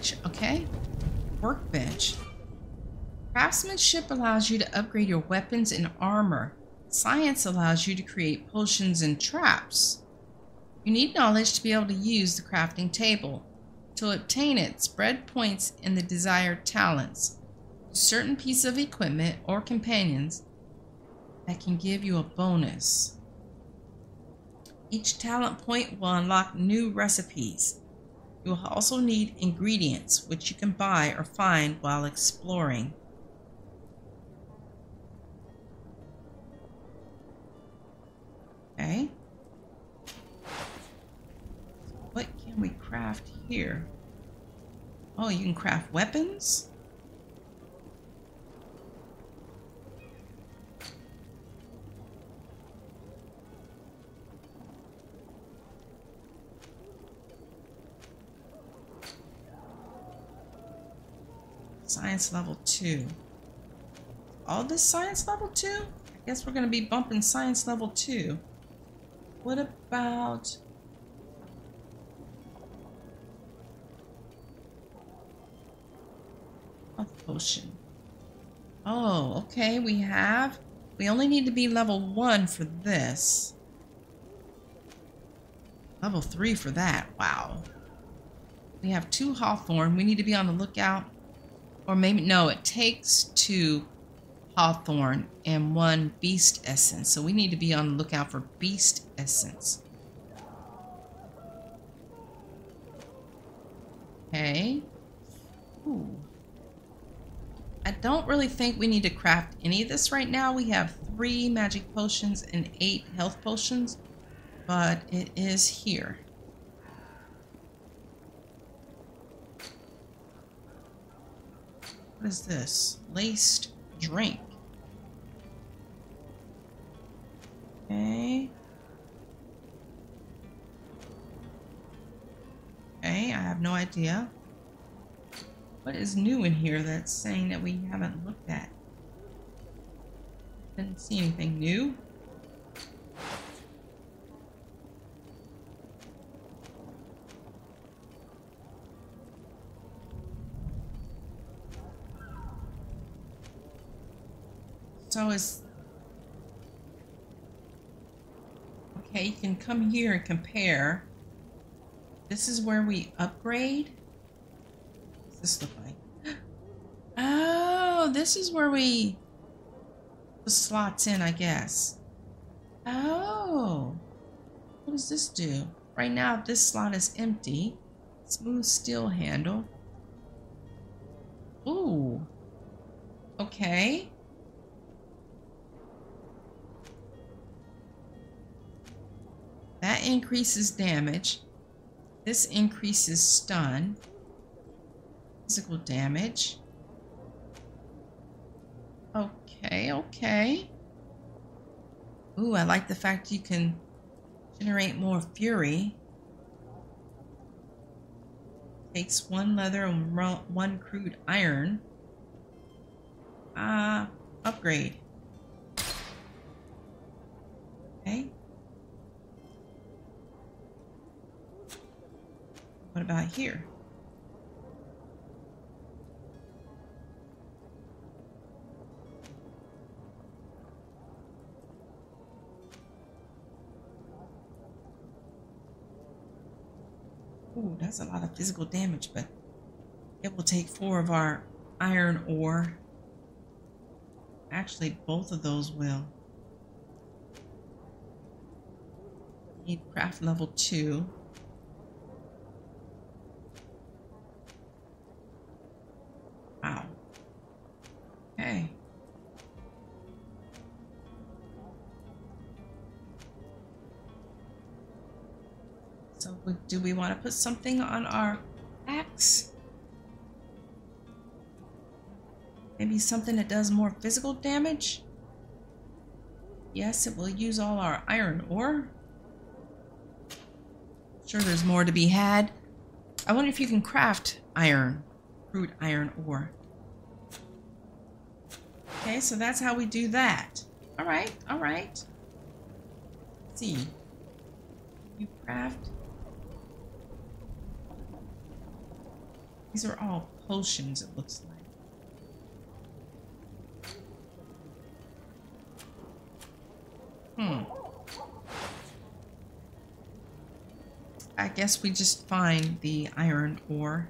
[SPEAKER 1] Reach, okay. Workbench. Craftsmanship allows you to upgrade your weapons and armor. Science allows you to create potions and traps. You need knowledge to be able to use the crafting table. To obtain it, spread points in the desired talents. Certain piece of equipment or companions that can give you a bonus. Each talent point will unlock new recipes. You will also need ingredients, which you can buy or find while exploring. Okay. What can we craft here? Oh, you can craft weapons? Science level 2. All this science level 2? I guess we're to be bumping science level 2. What about... Health potion. Oh, okay, we have... We only need to be level 1 for this. Level 3 for that. Wow. We have two Hawthorne. We need to be on the lookout. Or maybe, no, it takes two hawthorn and one Beast Essence. So we need to be on the lookout for Beast Essence. Okay. Ooh. I don't really think we need to craft any of this right now. We have three magic potions and eight health potions, but it is here. What is this? Laced drink. Okay. Okay, I have no idea. What is new in here that's saying that we haven't looked at? Didn't see anything new. So is... Okay, you can come here and compare. This is where we upgrade. What's this look like? (gasps) Oh, this is where we... The slots in, I guess. Oh. What does this do? Right now, this slot is empty. Smooth steel handle. Ooh. Okay. That increases damage. This increases stun. Physical damage. Okay, okay. Ooh, I like the fact you can generate more fury. Takes one leather and one crude iron. Ah, uh, upgrade. Okay. What about here? Ooh, that's a lot of physical damage, but it will take four of our iron ore. Actually, both of those will. Need craft level two. Do we want to put something on our axe? Maybe something that does more physical damage? Yes, it will use all our iron ore. Sure, there's more to be had. I wonder if you can craft iron crude iron ore. Okay, so that's how we do that. All right, all right. Let's see. You craft. These are all potions, it looks like. Hmm. I guess we just find the iron ore.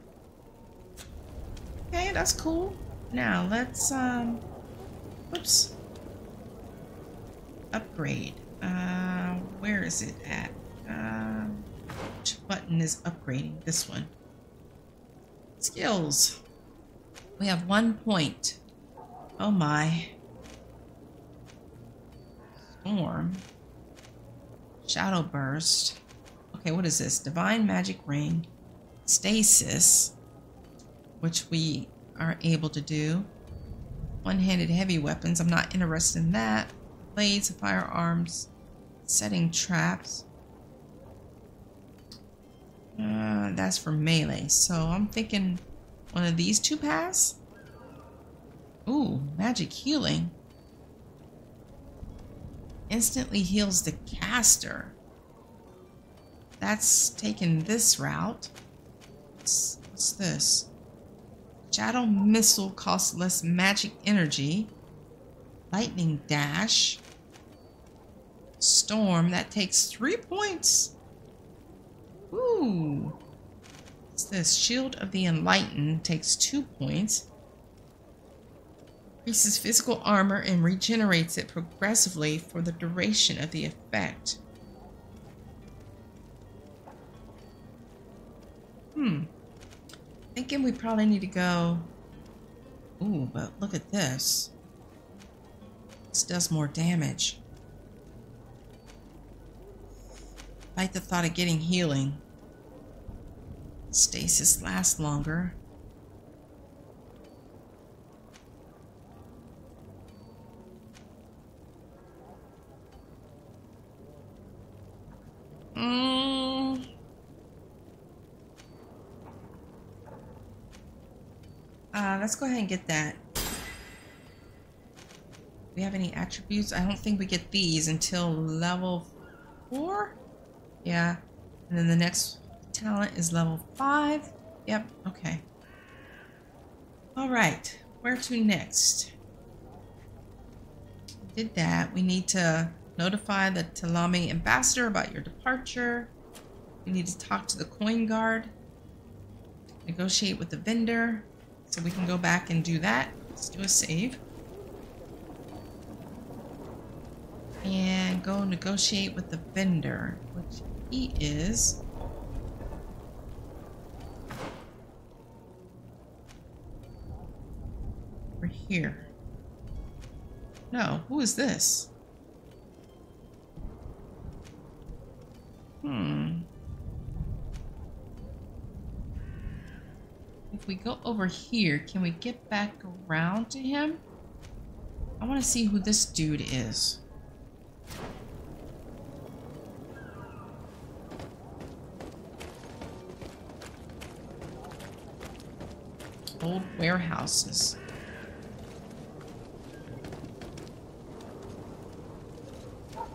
[SPEAKER 1] Okay, that's cool. Now let's um oops. Upgrade. Uh where is it at? Um which button is upgrading? This one. Skills. We have one point. Oh my. Storm. Shadow Burst. Okay, what is this? Divine Magic Ring. Stasis, which we are able to do. One-handed heavy weapons. I'm not interested in that. Blades, firearms, setting traps. Uh, that's for melee. So I'm thinking one of these two pass. Ooh, magic healing. Instantly heals the caster. That's taking this route. What's, what's this? Shadow Missile costs less magic energy. Lightning Dash. Storm, that takes three points. Ooh. What's this? Shield of the Enlightened takes two points. Increases physical armor and regenerates it progressively for the duration of the effect. Hmm. Thinking we probably need to go... Ooh, but look at this. This does more damage. I like the thought of getting healing. Stasis lasts longer. Mm. Uh, let's go ahead and get that. Do we have any attributes? I don't think we get these until level four. Yeah. And then the next talent is level five. Yep. Okay. All right. Where to next? Did that. We need to notify the Thélème ambassador about your departure. We need to talk to the coin guard. Negotiate with the vendor. So we can go back and do that. Let's do a save. And go negotiate with the vendor, which he is. We're here. No, who is this? Hmm. If we go over here, can we get back around to him? I want to see who this dude is. Old warehouses. I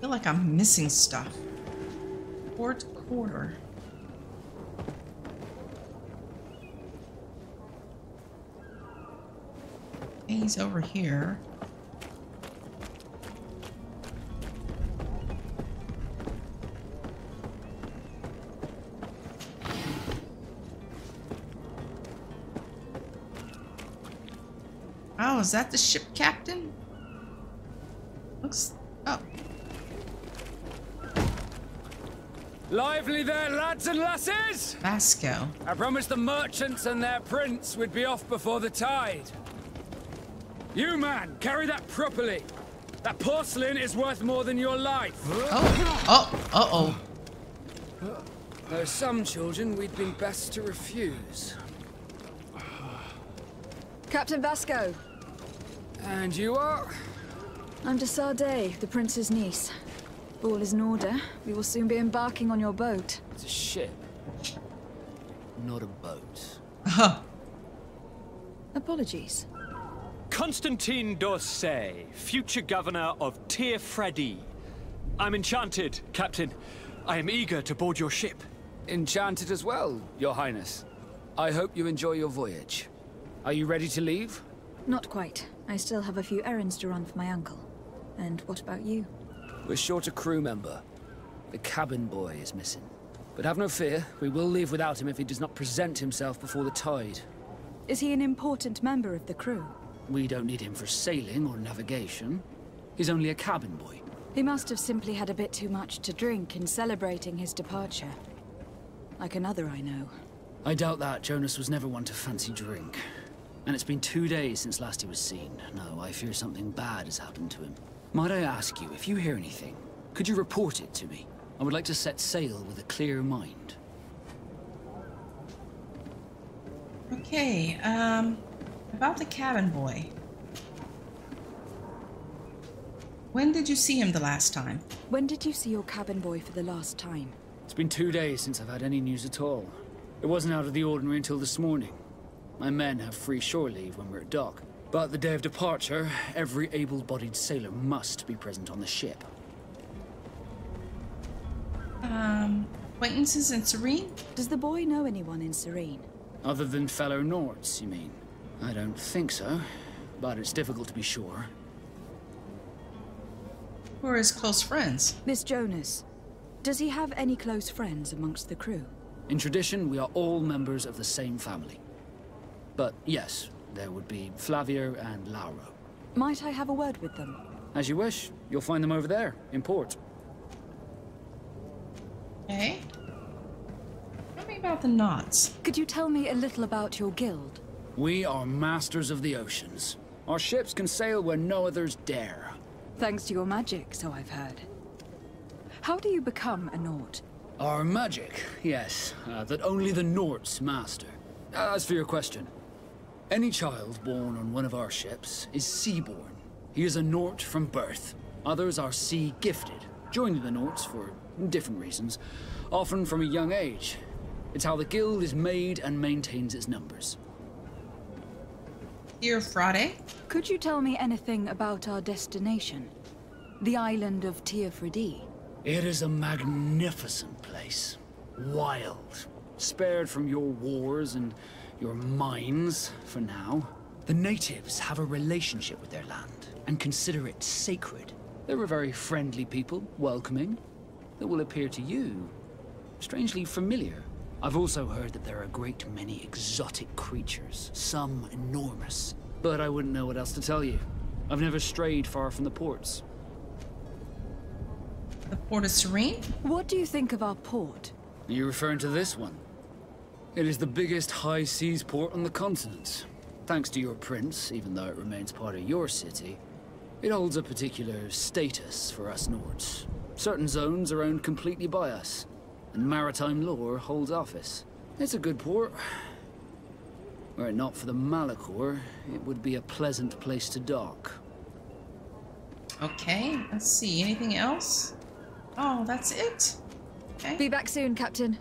[SPEAKER 1] feel like I'm missing stuff. Port quarter. He's over here. Is that the ship captain? Looks... Oh.
[SPEAKER 13] Lively there, lads and lasses!
[SPEAKER 1] Vasco.
[SPEAKER 13] I promised the merchants and their prince we'd be off before the tide. You, man, carry that properly. That porcelain is worth more than your life.
[SPEAKER 1] Oh, oh, uh-oh.
[SPEAKER 13] There are some children we'd been best to refuse.
[SPEAKER 5] Captain Vasco.
[SPEAKER 13] And you are?
[SPEAKER 5] I'm de Sardet, the prince's niece. All is in order. We will soon be embarking on your boat.
[SPEAKER 13] It's a ship. Not a boat.
[SPEAKER 1] Huh.
[SPEAKER 5] Apologies.
[SPEAKER 3] Constantine d'Orsay, future governor of Tir Fradee. I'm enchanted, Captain. I am eager to board your ship.
[SPEAKER 13] Enchanted as well, Your Highness. I hope you enjoy your voyage. Are you ready to leave?
[SPEAKER 5] Not quite. I still have a few errands to run for my uncle. And what about you?
[SPEAKER 13] We're short a crew member. The cabin boy is missing. But have no fear, we will leave without him if he does not present himself before the tide.
[SPEAKER 5] Is he an important member of the crew?
[SPEAKER 13] We don't need him for sailing or navigation. He's only a cabin boy.
[SPEAKER 5] He must have simply had a bit too much to drink in celebrating his departure. Like another I know.
[SPEAKER 13] I doubt that. Jonas was never one to fancy drink. And it's been two days since last he was seen. No, I fear something bad has happened to him. Might I ask you, if you hear anything, could you report it to me? I would like to set sail with a clear mind.
[SPEAKER 1] Okay, um, about the cabin boy. When did you see him the last time?
[SPEAKER 5] When did you see your cabin boy for the last time?
[SPEAKER 13] It's been two days since I've had any news at all. It wasn't out of the ordinary until this morning. My men have free shore leave when we're at dock. But the day of departure, every able-bodied sailor must be present on the ship.
[SPEAKER 1] Um, acquaintances in Serene?
[SPEAKER 5] Does the boy know anyone in Serene?
[SPEAKER 13] Other than fellow Nauts, you mean? I don't think so, but it's difficult to be sure.
[SPEAKER 1] Who are his close friends?
[SPEAKER 5] Miss Jonas. Does he have any close friends amongst the crew?
[SPEAKER 13] In tradition, we are all members of the same family. But yes, there would be Flavio and Lauro.
[SPEAKER 5] Might I have a word with them?
[SPEAKER 13] As you wish. You'll find them over there, in port.
[SPEAKER 1] Okay. Tell me about the Nauts.
[SPEAKER 5] Could you tell me a little about your guild?
[SPEAKER 13] We are masters of the oceans. Our ships can sail where no others dare.
[SPEAKER 5] Thanks to your magic, so I've heard. How do you become a Naut?
[SPEAKER 13] Our magic, yes, uh, that only the Nauts master. As for your question, any child born on one of our ships is seaborn. He is a Naut from birth. Others are sea gifted, joining the Nauts for different reasons, often from a young age. It's how the guild is made and maintains its numbers.
[SPEAKER 1] Tir Fradee?
[SPEAKER 5] Could you tell me anything about our destination? The island of Tir Fradee?
[SPEAKER 13] It is a magnificent place. Wild. Spared from your wars and your mines, for now. The natives have a relationship with their land, and consider it sacred. They're a very friendly people, welcoming, that will appear to you strangely familiar. I've also heard that there are a great many exotic creatures, some enormous. But I wouldn't know what else to tell you. I've never strayed far from the ports.
[SPEAKER 1] The port of Serene?
[SPEAKER 5] What do you think of our port?
[SPEAKER 13] Are you referring to this one? It is the biggest high seas port on the continent. Thanks to your prince, even though it remains part of your city, it holds a particular status for us Nauts. Certain zones are owned completely by us, and maritime law holds office. It's a good port. Were it not for the Malichor, it would be a pleasant place to dock.
[SPEAKER 1] Okay, let's see. Anything else? Oh, that's it? Okay.
[SPEAKER 5] Be back soon, Captain.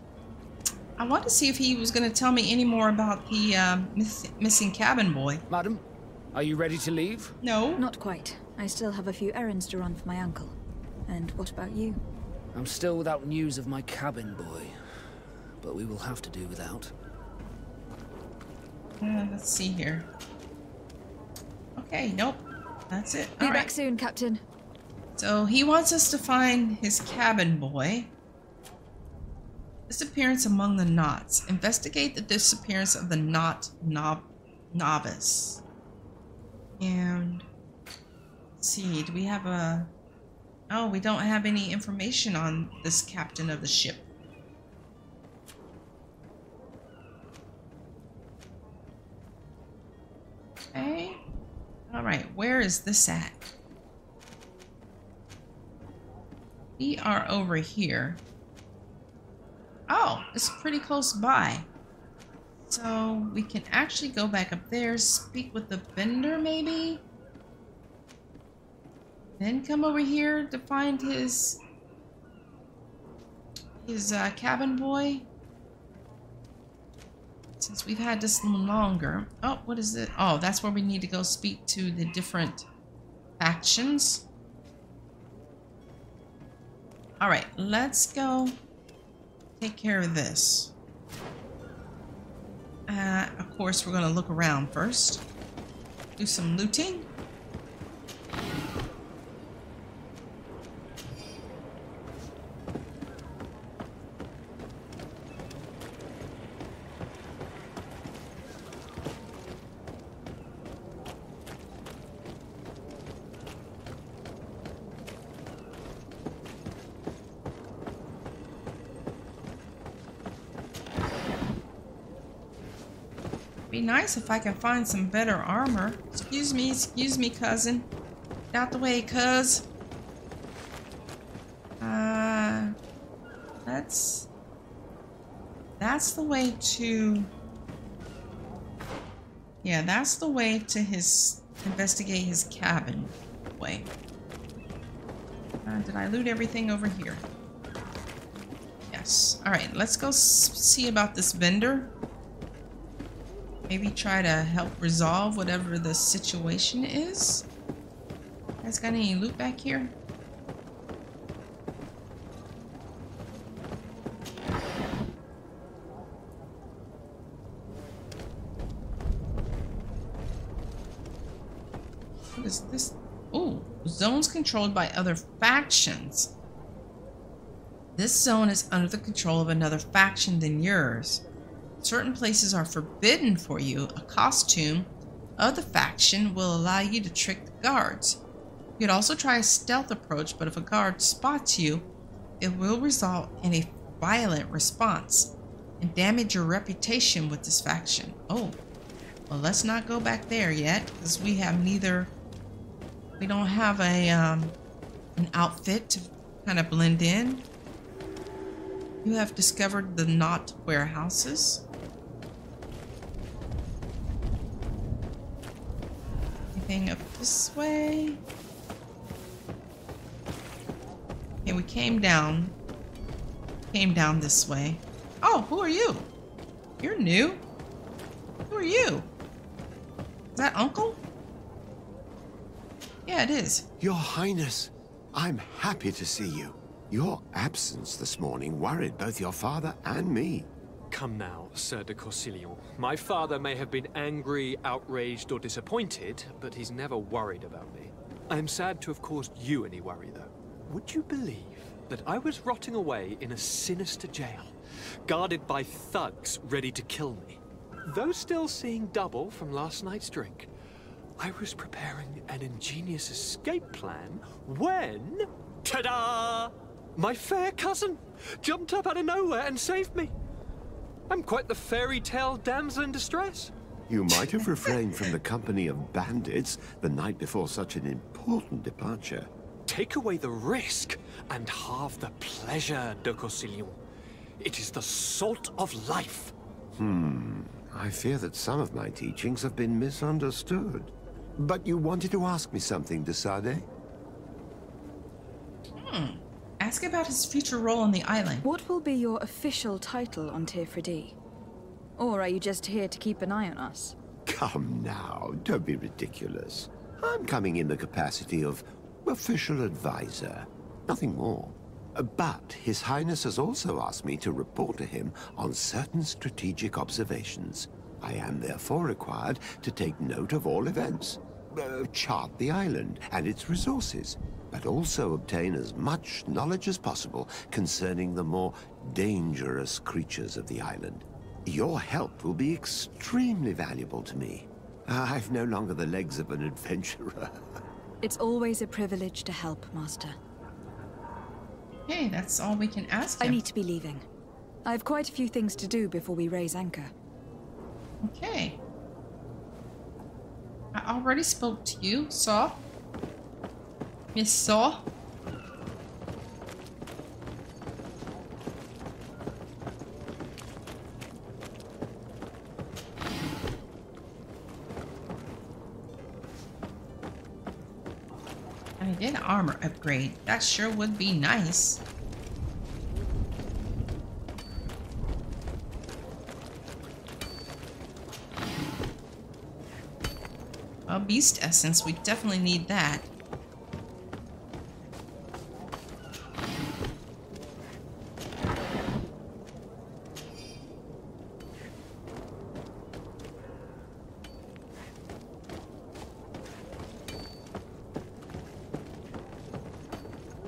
[SPEAKER 1] I want to see if he was going to tell me any more about the um, miss missing cabin boy.
[SPEAKER 13] Madam, are you ready to leave?
[SPEAKER 1] No.
[SPEAKER 5] Not quite. I still have a few errands to run for my uncle. And what about you?
[SPEAKER 13] I'm still without news of my cabin boy, but we will have to do without.
[SPEAKER 1] Uh, let's see here. Okay, nope. That's it.
[SPEAKER 5] Be
[SPEAKER 1] All
[SPEAKER 5] back
[SPEAKER 1] right.
[SPEAKER 5] soon, Captain.
[SPEAKER 1] So he wants us to find his cabin boy. Disappearance among the Nauts. Investigate the disappearance of the Naut novice. And see, do we have a Oh, we don't have any information on this captain of the ship. Okay. Alright, where is this at? We are over here. Oh, it's pretty close by. So we can actually go back up there, speak with the vendor maybe? Then come over here to find his his uh, cabin boy. Since we've had this longer. Oh, what is it? Oh, that's where we need to go speak to the different factions. All right, let's go take care of this. Uh, of course, we're going to look around first. Do some looting. Nice if I can find some better armor. Excuse me, excuse me, cousin. Out the way, cuz. Uh, that's... That's the way to... Yeah, that's the way to his... Investigate his cabin way. Uh, did I loot everything over here? Yes. Alright, let's go see about this vendor. Maybe try to help resolve whatever the situation is. You guys got any loot back here? What is this? Oh, zones controlled by other factions. This zone is under the control of another faction than yours. Certain places are forbidden for you. A costume of the faction will allow you to trick the guards. You could also try a stealth approach, but if a guard spots you, it will result in a violent response and damage your reputation with this faction. Oh, well, let's Naut go back there yet, because we have neither we don't have a um, an outfit to kind of blend in. You have discovered the not warehouses. Anything up this way? Okay, we came down. Came down this way. Oh, who are you? You're new. Who are you? Is that Uncle? Yeah, it is.
[SPEAKER 4] Your Highness, I'm happy to see you. Your absence this morning worried both your father and me.
[SPEAKER 3] Come now, Sir de Courcillon. My father may have been angry, outraged, or disappointed, but he's never worried about me. I am sad to have caused you any worry, though. Would you believe that I was rotting away in a sinister jail, guarded by thugs ready to kill me? Though still seeing double from last night's drink, I was preparing an ingenious escape plan when... Ta-da! My fair cousin jumped up out of nowhere and saved me. I'm quite the fairy tale damsel in distress.
[SPEAKER 4] You might have refrained from the company of bandits the night before such an important departure.
[SPEAKER 3] Take away the risk and halve the pleasure, de Courcillon. It is the salt of life.
[SPEAKER 4] Hmm. I fear that some of my teachings have been misunderstood. But you wanted to ask me something, de Sardet?
[SPEAKER 1] Hmm. Ask about his future role on the island.
[SPEAKER 5] What will be your official title on Tir Fradee? Or are you just here to keep an eye on us?
[SPEAKER 4] Come now, don't be ridiculous. I'm coming in the capacity of official advisor, nothing more. But His Highness has also asked me to report to him on certain strategic observations. I am therefore required to take note of all events, uh, chart the island and its resources, but also obtain as much knowledge as possible concerning the more dangerous creatures of the island. Your help will be extremely valuable to me. Ah, I've no longer the legs of an adventurer. (laughs)
[SPEAKER 5] It's always a privilege to help, Master.
[SPEAKER 1] Hey, that's all we can ask him.
[SPEAKER 5] I need to be leaving. I have quite a few things to do before we raise anchor.
[SPEAKER 1] Okay. I already spoke to you, Saw. Miss Saw. I did armor upgrade. That sure would be nice. Well, beast essence, we definitely need that.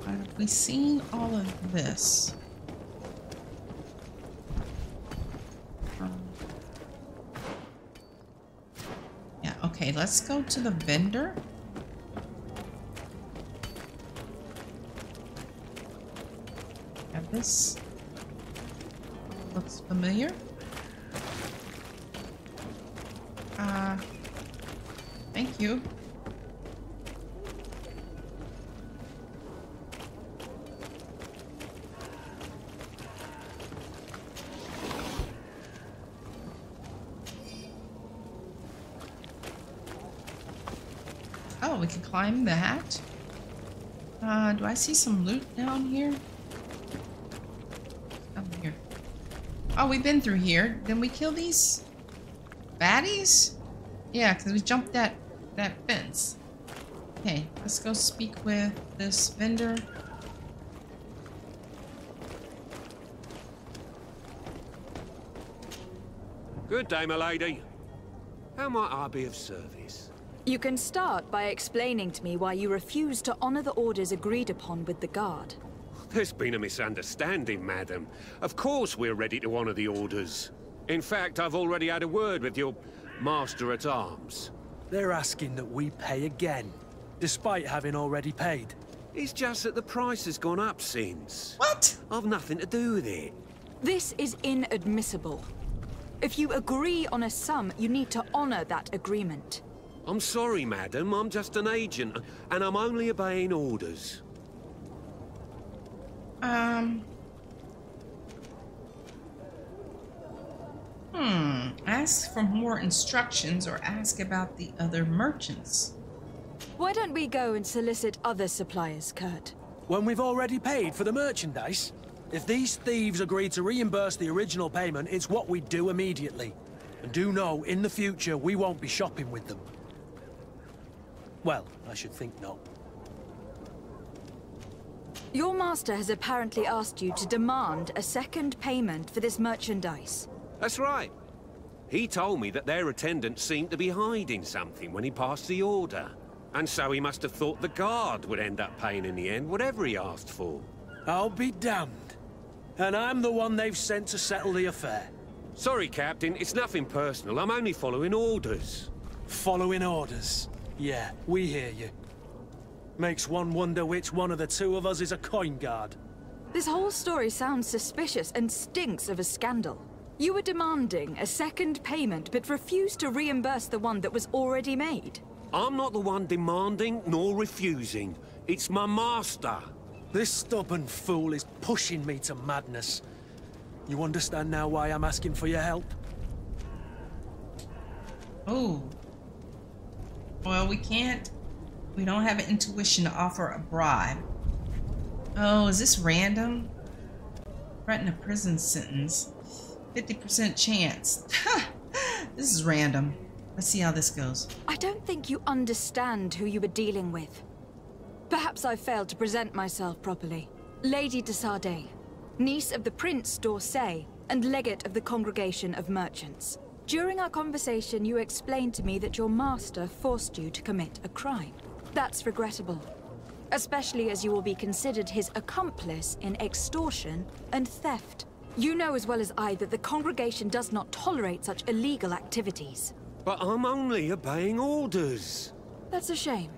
[SPEAKER 1] Have we seen all of this? Um, yeah, okay, let's go to the vendor. Have this. Looks familiar. Uh, thank you. Oh, we can climb that. Uh, do I see some loot down here? Oh, here. Oh, we've been through here. Then we kill these baddies? Yeah, because we jumped that that fence. Okay, let's go speak with this vendor.
[SPEAKER 14] Good day, my lady. How might I be of service?
[SPEAKER 5] You can start by explaining to me why you refuse to honor the orders agreed upon with the guard.
[SPEAKER 14] There's been a misunderstanding, madam. Of course we're ready to honor the orders. In fact, I've already had a word with your master-at-arms.
[SPEAKER 7] They're asking that we pay again, despite having already paid.
[SPEAKER 14] It's just that the price has gone up since.
[SPEAKER 1] What?
[SPEAKER 14] I've nothing to do with it.
[SPEAKER 5] This is inadmissible. If you agree on a sum, you need to honor that agreement.
[SPEAKER 14] I'm sorry, madam. I'm just an agent, and I'm only obeying orders.
[SPEAKER 1] Um. Hmm. Ask for more instructions or ask about the other merchants.
[SPEAKER 5] Why don't we go and solicit other suppliers, Kurt?
[SPEAKER 7] When we've already paid for the merchandise? If these thieves agree to reimburse the original payment, it's what we do immediately. And do know, in the future, we won't be shopping with them. Well, I should think not.
[SPEAKER 5] Your master has apparently asked you to demand a second payment for this merchandise.
[SPEAKER 14] That's right. He told me that their attendant seemed to be hiding something when he passed the order. And so he must have thought the guard would end up paying in the end, whatever he asked for.
[SPEAKER 7] I'll be damned. And I'm the one they've sent to settle the affair.
[SPEAKER 14] Sorry, Captain. It's nothing personal. I'm only following orders.
[SPEAKER 7] Following orders? Yeah, we hear you. Makes one wonder which one of the two of us is a coin guard.
[SPEAKER 5] This whole story sounds suspicious and stinks of a scandal. You were demanding a second payment, but refused to reimburse the one that was already made.
[SPEAKER 14] I'm not the one demanding nor refusing. It's my master.
[SPEAKER 7] This stubborn fool is pushing me to madness. You understand now why I'm asking for your help?
[SPEAKER 1] Oh. Well, we can't. We don't have an intuition to offer a bribe. Oh, is this random? Threaten a prison sentence. 50% chance. (laughs) this is random. Let's see how this goes.
[SPEAKER 5] I don't think you understand who you were dealing with. Perhaps I failed to present myself properly. Lady de Sardet, niece of the Prince d'Orsay and legate of the Congregation of Merchants. During our conversation, you explained to me that your master forced you to commit a crime. That's regrettable, especially as you will be considered his accomplice in extortion and theft. You know as well as I that the congregation does not tolerate such illegal activities.
[SPEAKER 14] But I'm only obeying orders.
[SPEAKER 5] That's a shame.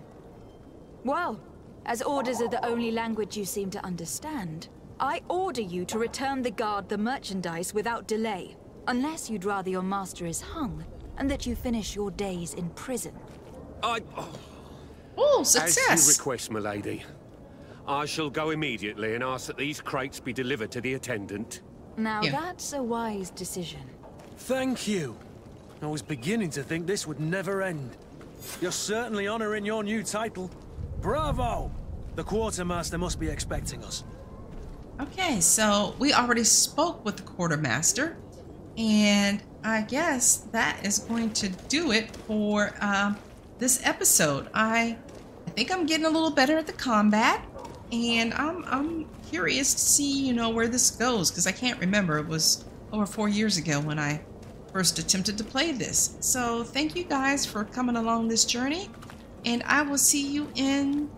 [SPEAKER 5] Well, as orders are the only language you seem to understand, I order you to return the guard the merchandise without delay, unless you'd rather your master is hung and that you finish your days in prison.
[SPEAKER 14] I... Oh,
[SPEAKER 1] oh
[SPEAKER 14] As
[SPEAKER 1] success!
[SPEAKER 14] you request, my lady. I shall go immediately and ask that these crates be delivered to the attendant.
[SPEAKER 5] Now
[SPEAKER 1] Yeah.
[SPEAKER 5] that's a wise decision.
[SPEAKER 7] Thank you. I was beginning to think this would never end. You're certainly honoring your new title. Bravo! The quartermaster must be expecting us.
[SPEAKER 1] Okay, so we already spoke with the quartermaster, and I guess that is going to do it for um, this episode. I, I think I'm getting a little better at the combat, and I'm I'm curious to see you know where this goes because I can't remember. It was over four years ago when I first attempted to play this. So thank you guys for coming along this journey, and I will see you in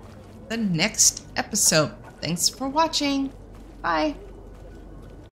[SPEAKER 1] the next episode. Thanks for watching. Bye.